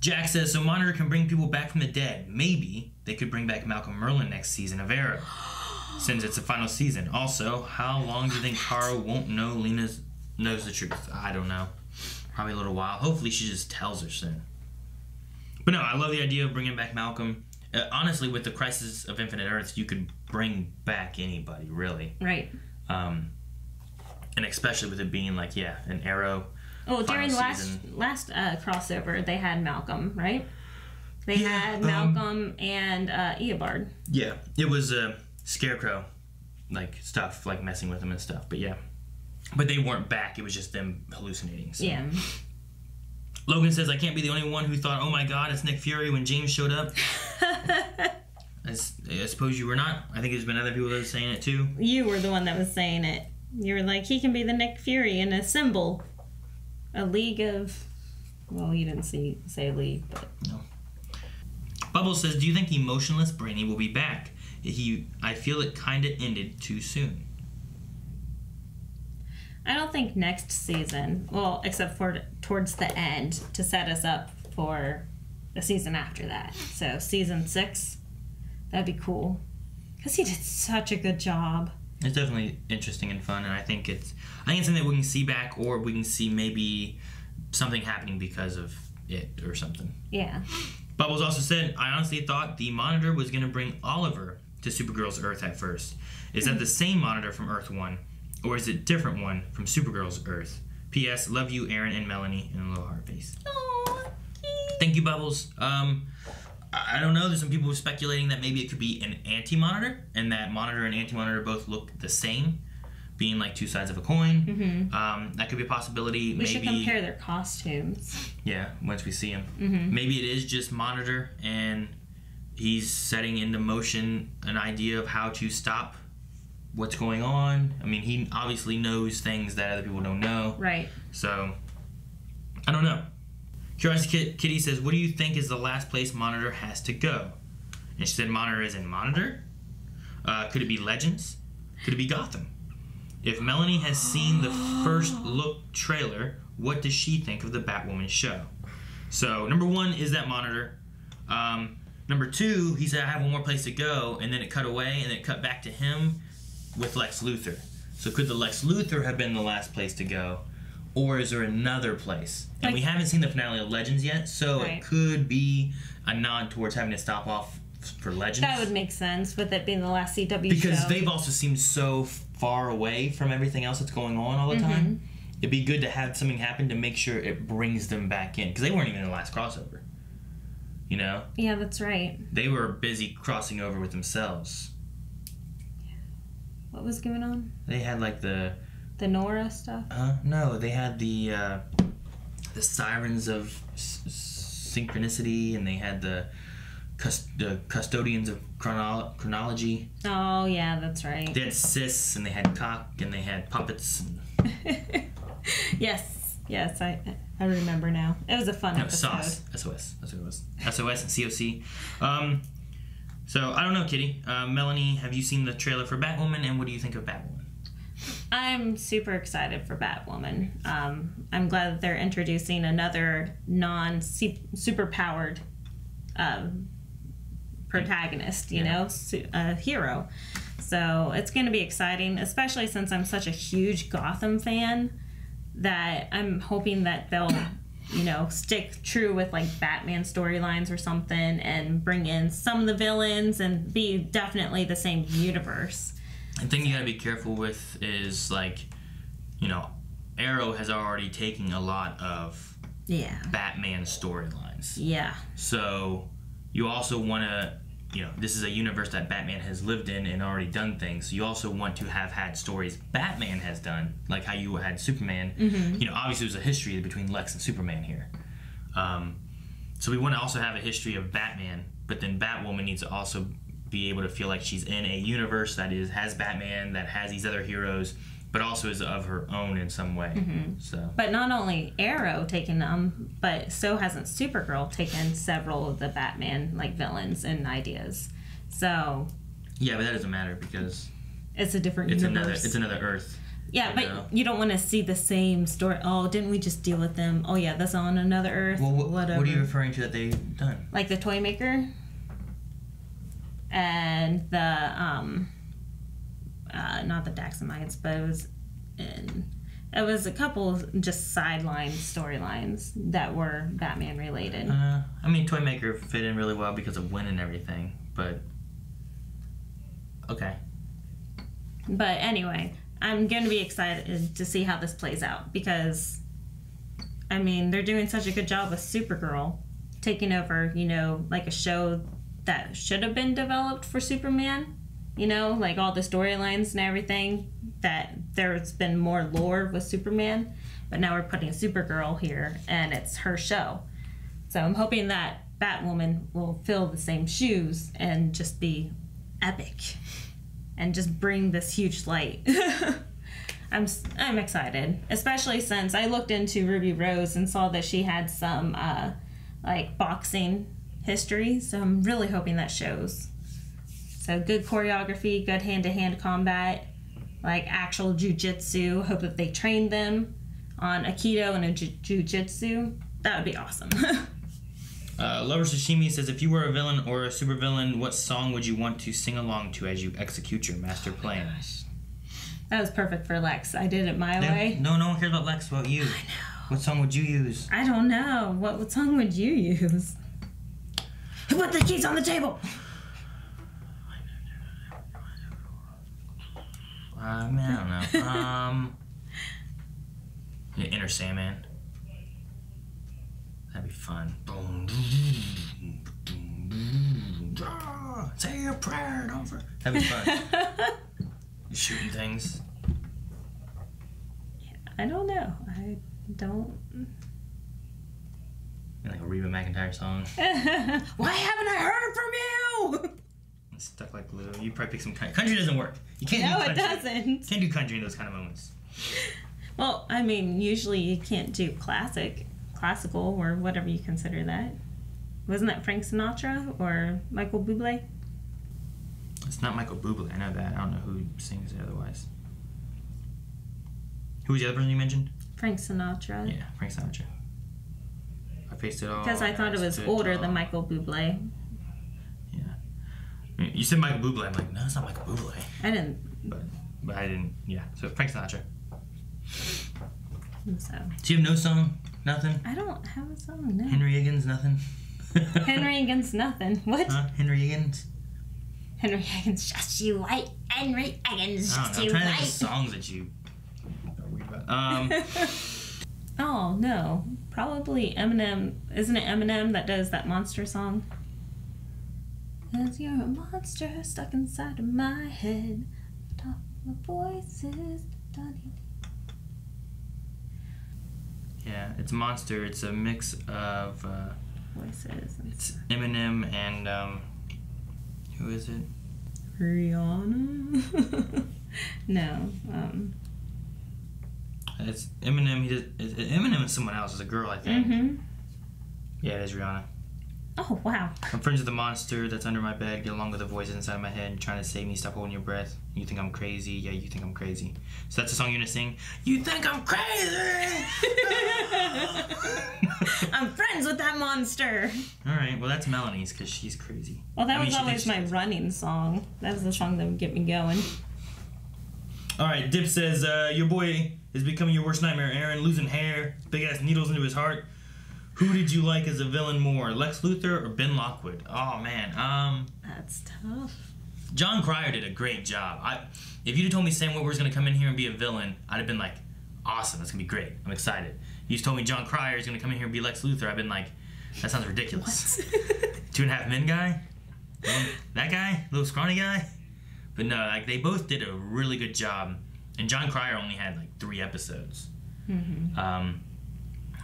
Jack says so Monitor can bring people back from the dead. Maybe they could bring back Malcolm Merlyn next season of Arrow. Since it's the final season. Also, how long do you think Kara won't know Lena knows the truth? I don't know. Probably a little while. Hopefully she just tells her soon. But no, I love the idea of bringing back Malcolm. Uh, honestly, with the Crisis of Infinite Earths, you could bring back anybody, really. Right. Um, and especially with it being like, yeah, an Arrow. Oh, during last season. last uh, crossover, they had Malcolm, right? They Yeah, had um, Malcolm and uh, Eobard. Yeah, it was uh, Scarecrow, like stuff, like messing with them and stuff. But yeah, but they weren't back. It was just them hallucinating. So. Yeah. Logan says I can't be the only one who thought, "Oh my God, it's Nick Fury" when James showed up. I suppose you were not. I think there's been other people that are saying it too. You were the one that was saying it. You were like, he can be the Nick Fury and a symbol. A league of. Well, you didn't see say league, but. no. Bubbles says, "Do you think emotionless Brainy will be back? He, I feel it kind of ended too soon." I don't think next season, well, except for towards the end to set us up for the season after that. So, season six, that'd be cool. Because he did such a good job. It's definitely interesting and fun, and I think it's I think it's something that we can see back, or we can see maybe something happening because of it or something. Yeah. Bubbles also said, I honestly thought the monitor was going to bring Oliver to Supergirl's Earth at first. Is that the same monitor from Earth 1, or is it a different one from Supergirl's Earth? P.S. Love you, Aaron and Melanie, and a little heart face. Aww. Thank you, Bubbles. Um, I I don't know. There's some people speculating that maybe it could be an anti-monitor, and that monitor and anti-monitor both look the same. Being like two sides of a coin. Mhm. Um, that could be a possibility. We Maybe should compare their costumes. yeah, once we see him. Mhm. Maybe it is just Monitor and he's setting into motion an idea of how to stop what's going on. I mean, he obviously knows things that other people don't know. Right. So, I don't know. Curiosity Kitty says, What do you think is the last place Monitor has to go? And she said, Monitor is in Monitor? Uh, could it be Legends? Could it be Gotham? If Melanie has seen the first look trailer, what does she think of the Batwoman show? So, number one is that Monitor. Um, number two, he said, I have one more place to go, and then it cut away, and then it cut back to him with Lex Luthor. So, could the Lex Luthor have been the last place to go? Or is there another place? And we haven't seen the finale of Legends yet, so Right. it could be a nod towards having to stop off for Legends. That would make sense with it being the last CW because show. they've also seemed so far away from everything else that's going on all the time. It'd be good to have something happen to make sure it brings them back in because they weren't even in the last crossover. You know, Yeah, that's right. they were busy crossing over with themselves. What was going on? They had like the The Nora stuff. uh, no, they had the uh, the sirens of s- synchronicity, and they had the cus- the custodians of chronolo- chronology. Oh yeah, that's right. They had sis, and they had cock, and they had puppets. And, Yes, yes, I I remember now. It was a fun no, episode. sauce. SOS. That's what it was. SOS and COC. Um, so I don't know, Kitty. Uh, Melanie, have you seen the trailer for Batwoman, and what do you think of Batwoman? I'm super excited for Batwoman. Um, I'm glad that they're introducing another non super powered um, protagonist, you know, a hero. So it's going to be exciting, especially since I'm such a huge Gotham fan that I'm hoping that they'll, you know, stick true with like Batman storylines or something and bring in some of the villains and be definitely the same universe. The thing you gotta be careful with is like, you know, Arrow has already taken a lot of Yeah. Batman storylines. Yeah. So you also want to, you know, this is a universe that Batman has lived in and already done things. So you also want to have had stories Batman has done, like how you had Superman. Mhm. You know, obviously there's a history between Lex and Superman here. Um, so we want to also have a history of Batman, but then Batwoman needs to also be able to feel like she's in a universe that is has Batman, that has these other heroes, but also is of her own in some way. Mhm. So But not only Arrow taken them, but so hasn't Supergirl taken several of the Batman like villains and ideas. So yeah, but that doesn't matter because it's a different it's universe. another it's another Earth. yeah, you but know? you don't want to see the same story. Oh, didn't we just deal with them? Oh yeah, that's on another Earth. Well, what, what are you referring to that they've done? like the toy maker and the um uh not the Daxamites, but it was in it was a couple just sideline storylines that were Batman related. Uh, I mean, Toymaker fit in really well because of Winn and everything, but okay. But anyway, I'm going to be excited to see how this plays out because, I mean, they're doing such a good job with Supergirl taking over, you know, like a show that should have been developed for Superman, you know, like all the storylines and everything, that there's been more lore with Superman, but now we're putting Supergirl here and it's her show. So I'm hoping that Batwoman will fill the same shoes and just be epic and just bring this huge light. I'm I'm excited, especially since I looked into Ruby Rose and saw that she had some uh, like boxing history. So I'm really hoping that shows. So good choreography, good hand to hand combat, like actual jujitsu. Hope that they train them on aikido and a ju- jujitsu. That would be awesome. Uh, Lover Sashimi says, if you were a villain or a supervillain, what song would you want to sing along to as you execute your master plans? that was perfect for Lex. I did it my No, way. no, no one cares about Lex. About you. I know. What song would you use? I don't know. What, what song would you use? Who put the keys on the table? I mean, I don't know. um, yeah, Enter Sandman. That'd be fun. Boom, boom, boom, boom, draw. Say a prayer, don't for. That'd be fun. Shooting things. I don't know. I don't. Like a Reba McEntire song. Why haven't I heard from you? Stuck like glue. You probably pick some country. Country doesn't work. You can't. No, do it country. doesn't. Can't do country in those kind of moments. Well, I mean, usually you can't do classic, classical, or whatever you consider that. Wasn't that Frank Sinatra or Michael Bublé? It's not Michael Bublé. I know that. I don't know who sings it otherwise. Who was the other person you mentioned? Frank Sinatra. Yeah, Frank Sinatra. I faced it all. Because I thought it was older than Michael Bublé. You said Michael Bublé. I'm like, no, it's not Michael Bublé. I didn't. But, but I didn't. Yeah. So Frank Sinatra. So Do you have no song? Nothing. I don't have a song. No. Henry Higgins. Nothing. Henry Higgins. nothing. What? Huh? Henry Higgins. Henry Higgins, just you white. Henry Higgins, I just don't know. I'm you trying to think songs that you. are weird about. Um. Oh no, probably Eminem. Isn't it Eminem that does that monster song? Cause you're a monster stuck inside of my head. Top of voices. dun- Yeah, it's Monster. It's a mix of uh, voices. it's Eminem and um, who is it? Rihanna. no. Um. It's Eminem. He does, it, it- Eminem and someone else. It's a girl, I think. Mhm. Yeah, it is Rihanna. Oh wow. I'm friends with the monster that's under my bed. Get along with the voices inside my head, trying to save me. Stop holding your breath. You think I'm crazy? Yeah, you think I'm crazy. So that's the song you're gonna sing. You think I'm crazy? I'm friends with that monster. All right. Well, that's Melanie's because she's crazy. Well, that I mean, was always my running song. That was the song that would get me going. All right, Dip says uh, your boy is becoming your worst nightmare. Aaron losing hair, big ass needles into his heart. Who did you like as a villain more, Lex Luthor or Ben Lockwood? Oh man, um, That's tough. Jon Cryer did a great job. I, if you'd have told me Sam Witwer's gonna come in here and be a villain, I'd have been like, awesome, that's gonna be great. I'm excited. You just told me Jon Cryer is gonna come in here and be Lex Luthor. I've been like, that sounds ridiculous. Two and a Half Men guy, that guy, little scrawny guy. But no, like they both did a really good job. And Jon Cryer only had like three episodes. Mm-hmm. Um,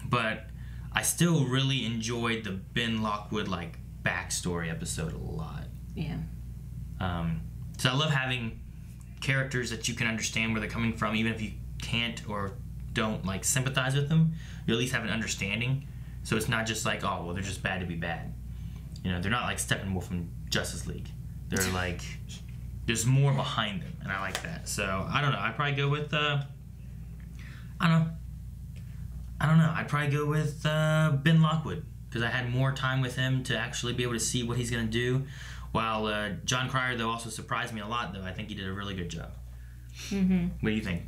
but I still really enjoyed the Ben Lockwood like backstory episode a lot. Yeah. Um, so I love having characters that you can understand where they're coming from, even if you can't or don't like sympathize with them. You at least have an understanding. So it's not just like, oh, well, they're just bad to be bad. You know, they're not like Steppenwolf from Justice League. They're like, there's more behind them, and I like that. So I don't know. I'd probably go with, uh, I don't know. I don't know. I'd probably go with uh, Ben Lockwood because I had more time with him to actually be able to see what he's going to do. While uh, Jon Cryer, though, also surprised me a lot, though. I think he did a really good job. Mm-hmm. What do you think?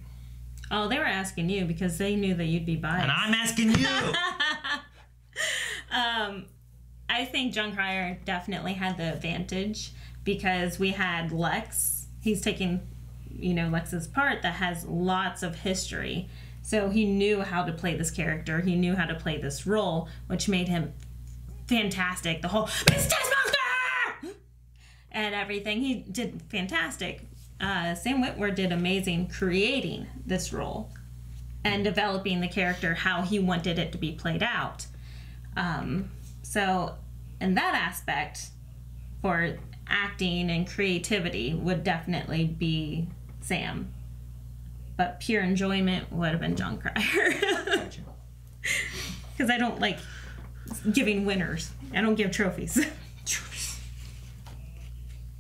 Oh, they were asking you because they knew that you'd be biased. And I'm asking you. um, I think Jon Cryer definitely had the advantage because we had Lex. He's taking, you know, Lex's part that has lots of history. So he knew how to play this character. He knew how to play this role, which made him fantastic. The whole Miss Monster and everything. He did fantastic. Uh, Sam Witwer did amazing creating this role and developing the character how he wanted it to be played out. Um, so, in that aspect, for acting and creativity, would definitely be Sam. But pure enjoyment would have been Jon Cryer. Because I don't like giving winners. I don't give trophies.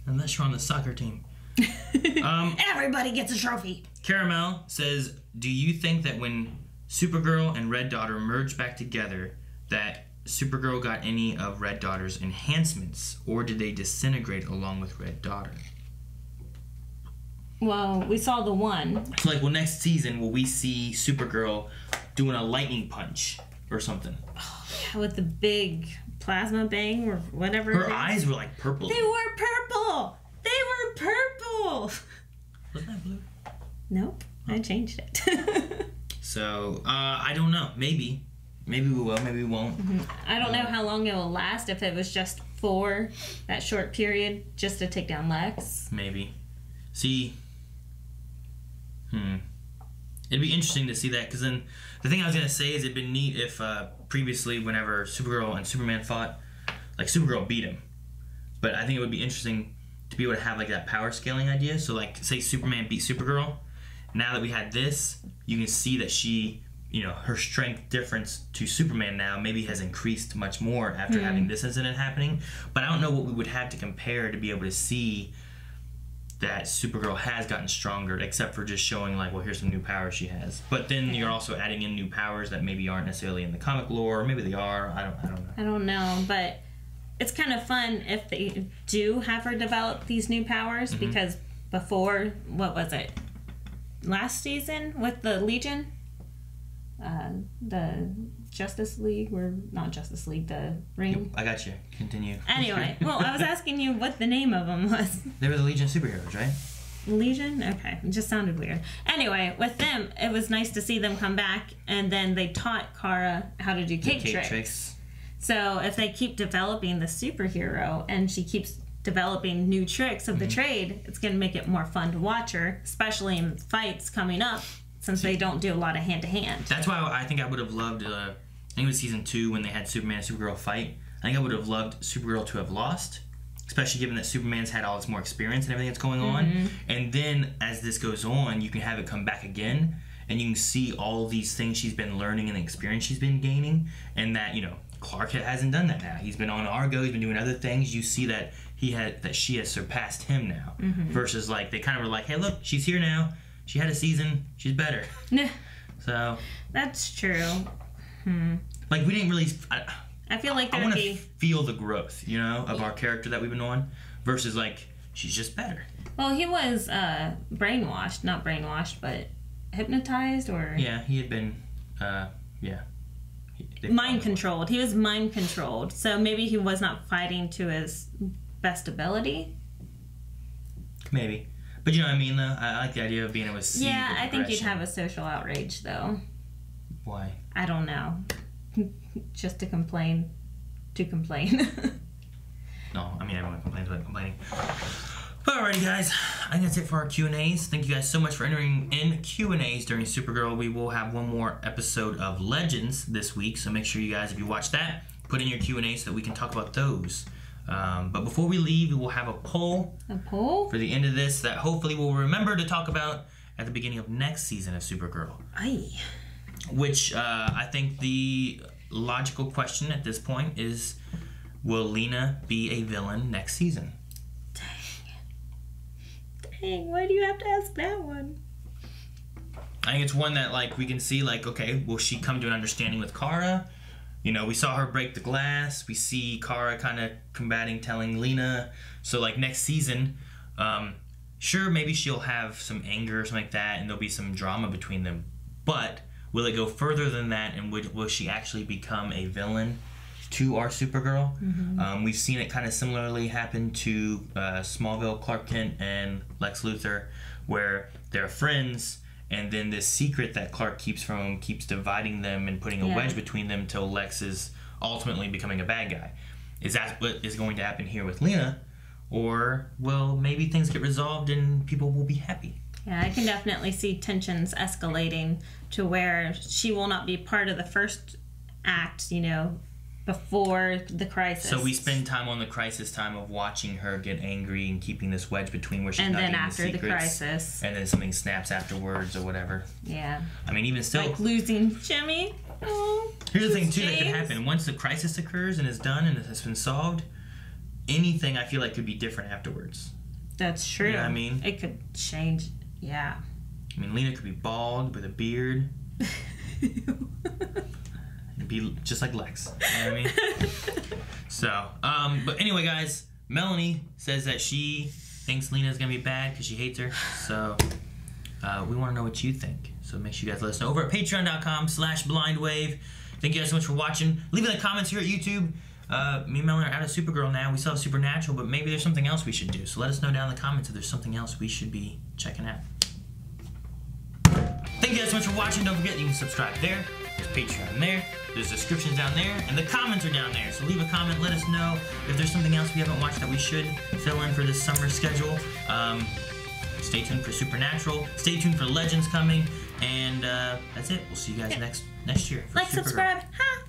Unless you're on the soccer team. um, Everybody gets a trophy. Caramel says, "Do you think that when Supergirl and Red Daughter merged back together, that Supergirl got any of Red Daughter's enhancements, or did they disintegrate along with Red Daughter?" Well, we saw the one. So, like, well, next season will we see Supergirl doing a lightning punch or something? with the big plasma bang or whatever. Her eyes were like purple. They were purple. They were purple. Wasn't that blue? Nope, I changed it. So uh, I don't know. Maybe, maybe we will. Maybe we won't. I don't know how long it will last. If it was just for that short period, just to take down Lex. Maybe. See. Hmm. It'd be interesting to see that because then the thing I was gonna say is it'd been neat if uh, previously, whenever Supergirl and Superman fought, like Supergirl beat him. But I think it would be interesting to be able to have like that power scaling idea. So like, say Superman beat Supergirl. Now that we had this, you can see that she, you know, her strength difference to Superman now maybe has increased much more after Hmm. having this incident happening. But I don't know what we would have to compare to be able to see that Supergirl has gotten stronger, except for just showing like, well, here's some new powers she has. But then you're also adding in new powers that maybe aren't necessarily in the comic lore, or maybe they are. I don't, I don't know. I don't know, but it's kind of fun if they do have her develop these new powers Mhm. because before, what was it? Last season with the Legion? Uh, the Justice League, or not Justice League, the Ring. I got you. Continue. Anyway, well, I was asking you what the name of them was. They were the Legion Superheroes, right? Legion? Okay, it just sounded weird. Anyway, with them, it was nice to see them come back, and then they taught Kara how to do cake, cake tricks. tricks. So if they keep developing the superhero and she keeps developing new tricks of the Mm-hmm. trade, it's going to make it more fun to watch her, especially in fights coming up, since they don't do a lot of hand to hand. That's why I think I would have loved. Uh, I think it was season two when they had Superman and Supergirl fight. I think I would have loved Supergirl to have lost, especially given that Superman's had all this more experience and everything that's going on. Mhm. And then as this goes on, you can have it come back again, and you can see all these things she's been learning and the experience she's been gaining, and that you know Clark hasn't done that now. He's been on Argo. He's been doing other things. You see that he had that she has surpassed him now. Mhm. Versus like they kind of were like, hey, look, she's here now. She had a season. She's better. Nah, So That's true. Hmm. like we didn't really. I, I feel like I want to be. feel the growth, you know, of our character that we've been on, versus like she's just better. Well, he was uh, brainwashed, not brainwashed, but hypnotized or Yeah, he had been. Uh, yeah. Mind controlled. He was mind controlled, so maybe he was not fighting to his best ability. Maybe, but you know what I mean. Though I like the idea of being able to see. yeah, I think you'd have a social outrage, though. Why? I don't know. Just to complain, to complain. No, I mean everyone complains about complaining. Alrighty, guys. I think that's it for our Q and A's. Thank you guys so much for entering in Q and A's during Supergirl. We will have one more episode of Legends this week, so make sure you guys, if you watch that, put in your Q and A so that we can talk about those. Um, but before we leave, we will have a poll a poll for the end of this that hopefully we'll remember to talk about at the beginning of next season of Supergirl. Aye. Which uh, I think the logical question at this point is Will Lena be a villain next season? Dang, Dang, why do you have to ask that one? I think it's one that like we can see like okay, will she come to an understanding with Kara? You know, we saw her break the glass. We see Kara kind of combating, telling Lena. So like next season, um, sure maybe she'll have some anger or something like that, and there'll be some drama between them. But will it go further than that, and will, will she actually become a villain to our Supergirl? Mhm. Um, we've seen it kind of similarly happen to uh, Smallville, Clark Kent, and Lex Luthor, where they're friends, and then this secret that Clark keeps from him keeps dividing them and putting a Yeah. wedge between them till Lex is ultimately becoming a bad guy. Is that what is going to happen here with Lena? Or well, maybe things get resolved and people will be happy? Yeah, I can definitely see tensions escalating to where she will not be part of the first act, you know, before the crisis. So we spend time on the crisis time of watching her get angry and keeping this wedge between where she's And not then after the secrets, crisis. and then something snaps afterwards or whatever. Yeah. I mean, even still, Like losing Jimmy. Oh, here's the thing too that could happen. Once the crisis occurs and is done and it has been solved, anything I feel like could be different afterwards. That's true. You know what I mean? It could change. Yeah. I mean, Lena could be bald with a beard. be just like Lex. You know what I mean? so, um, but anyway, guys, Melanie says that she thinks Lena's gonna be bad because she hates her. So, uh, we want to know what you think. So make sure you guys let us know over at patreon.com slash blindwave. Thank you guys so much for watching. Leave in the comments here at YouTube. Uh, me and Melanie are out of Supergirl now. We still have Supernatural, but maybe there's something else we should do. So let us know down in the comments if there's something else we should be checking out. Thank you guys so much for watching. Don't forget you can subscribe there. Patreon there. There's descriptions down there, and the comments are down there. So leave a comment. Let us know if there's something else we haven't watched that we should fill in for this summer schedule. Um, stay tuned for Supernatural. Stay tuned for Legends coming, And uh, that's it. We'll see you guys next next year. for Like, Supergirl. subscribe. Ha!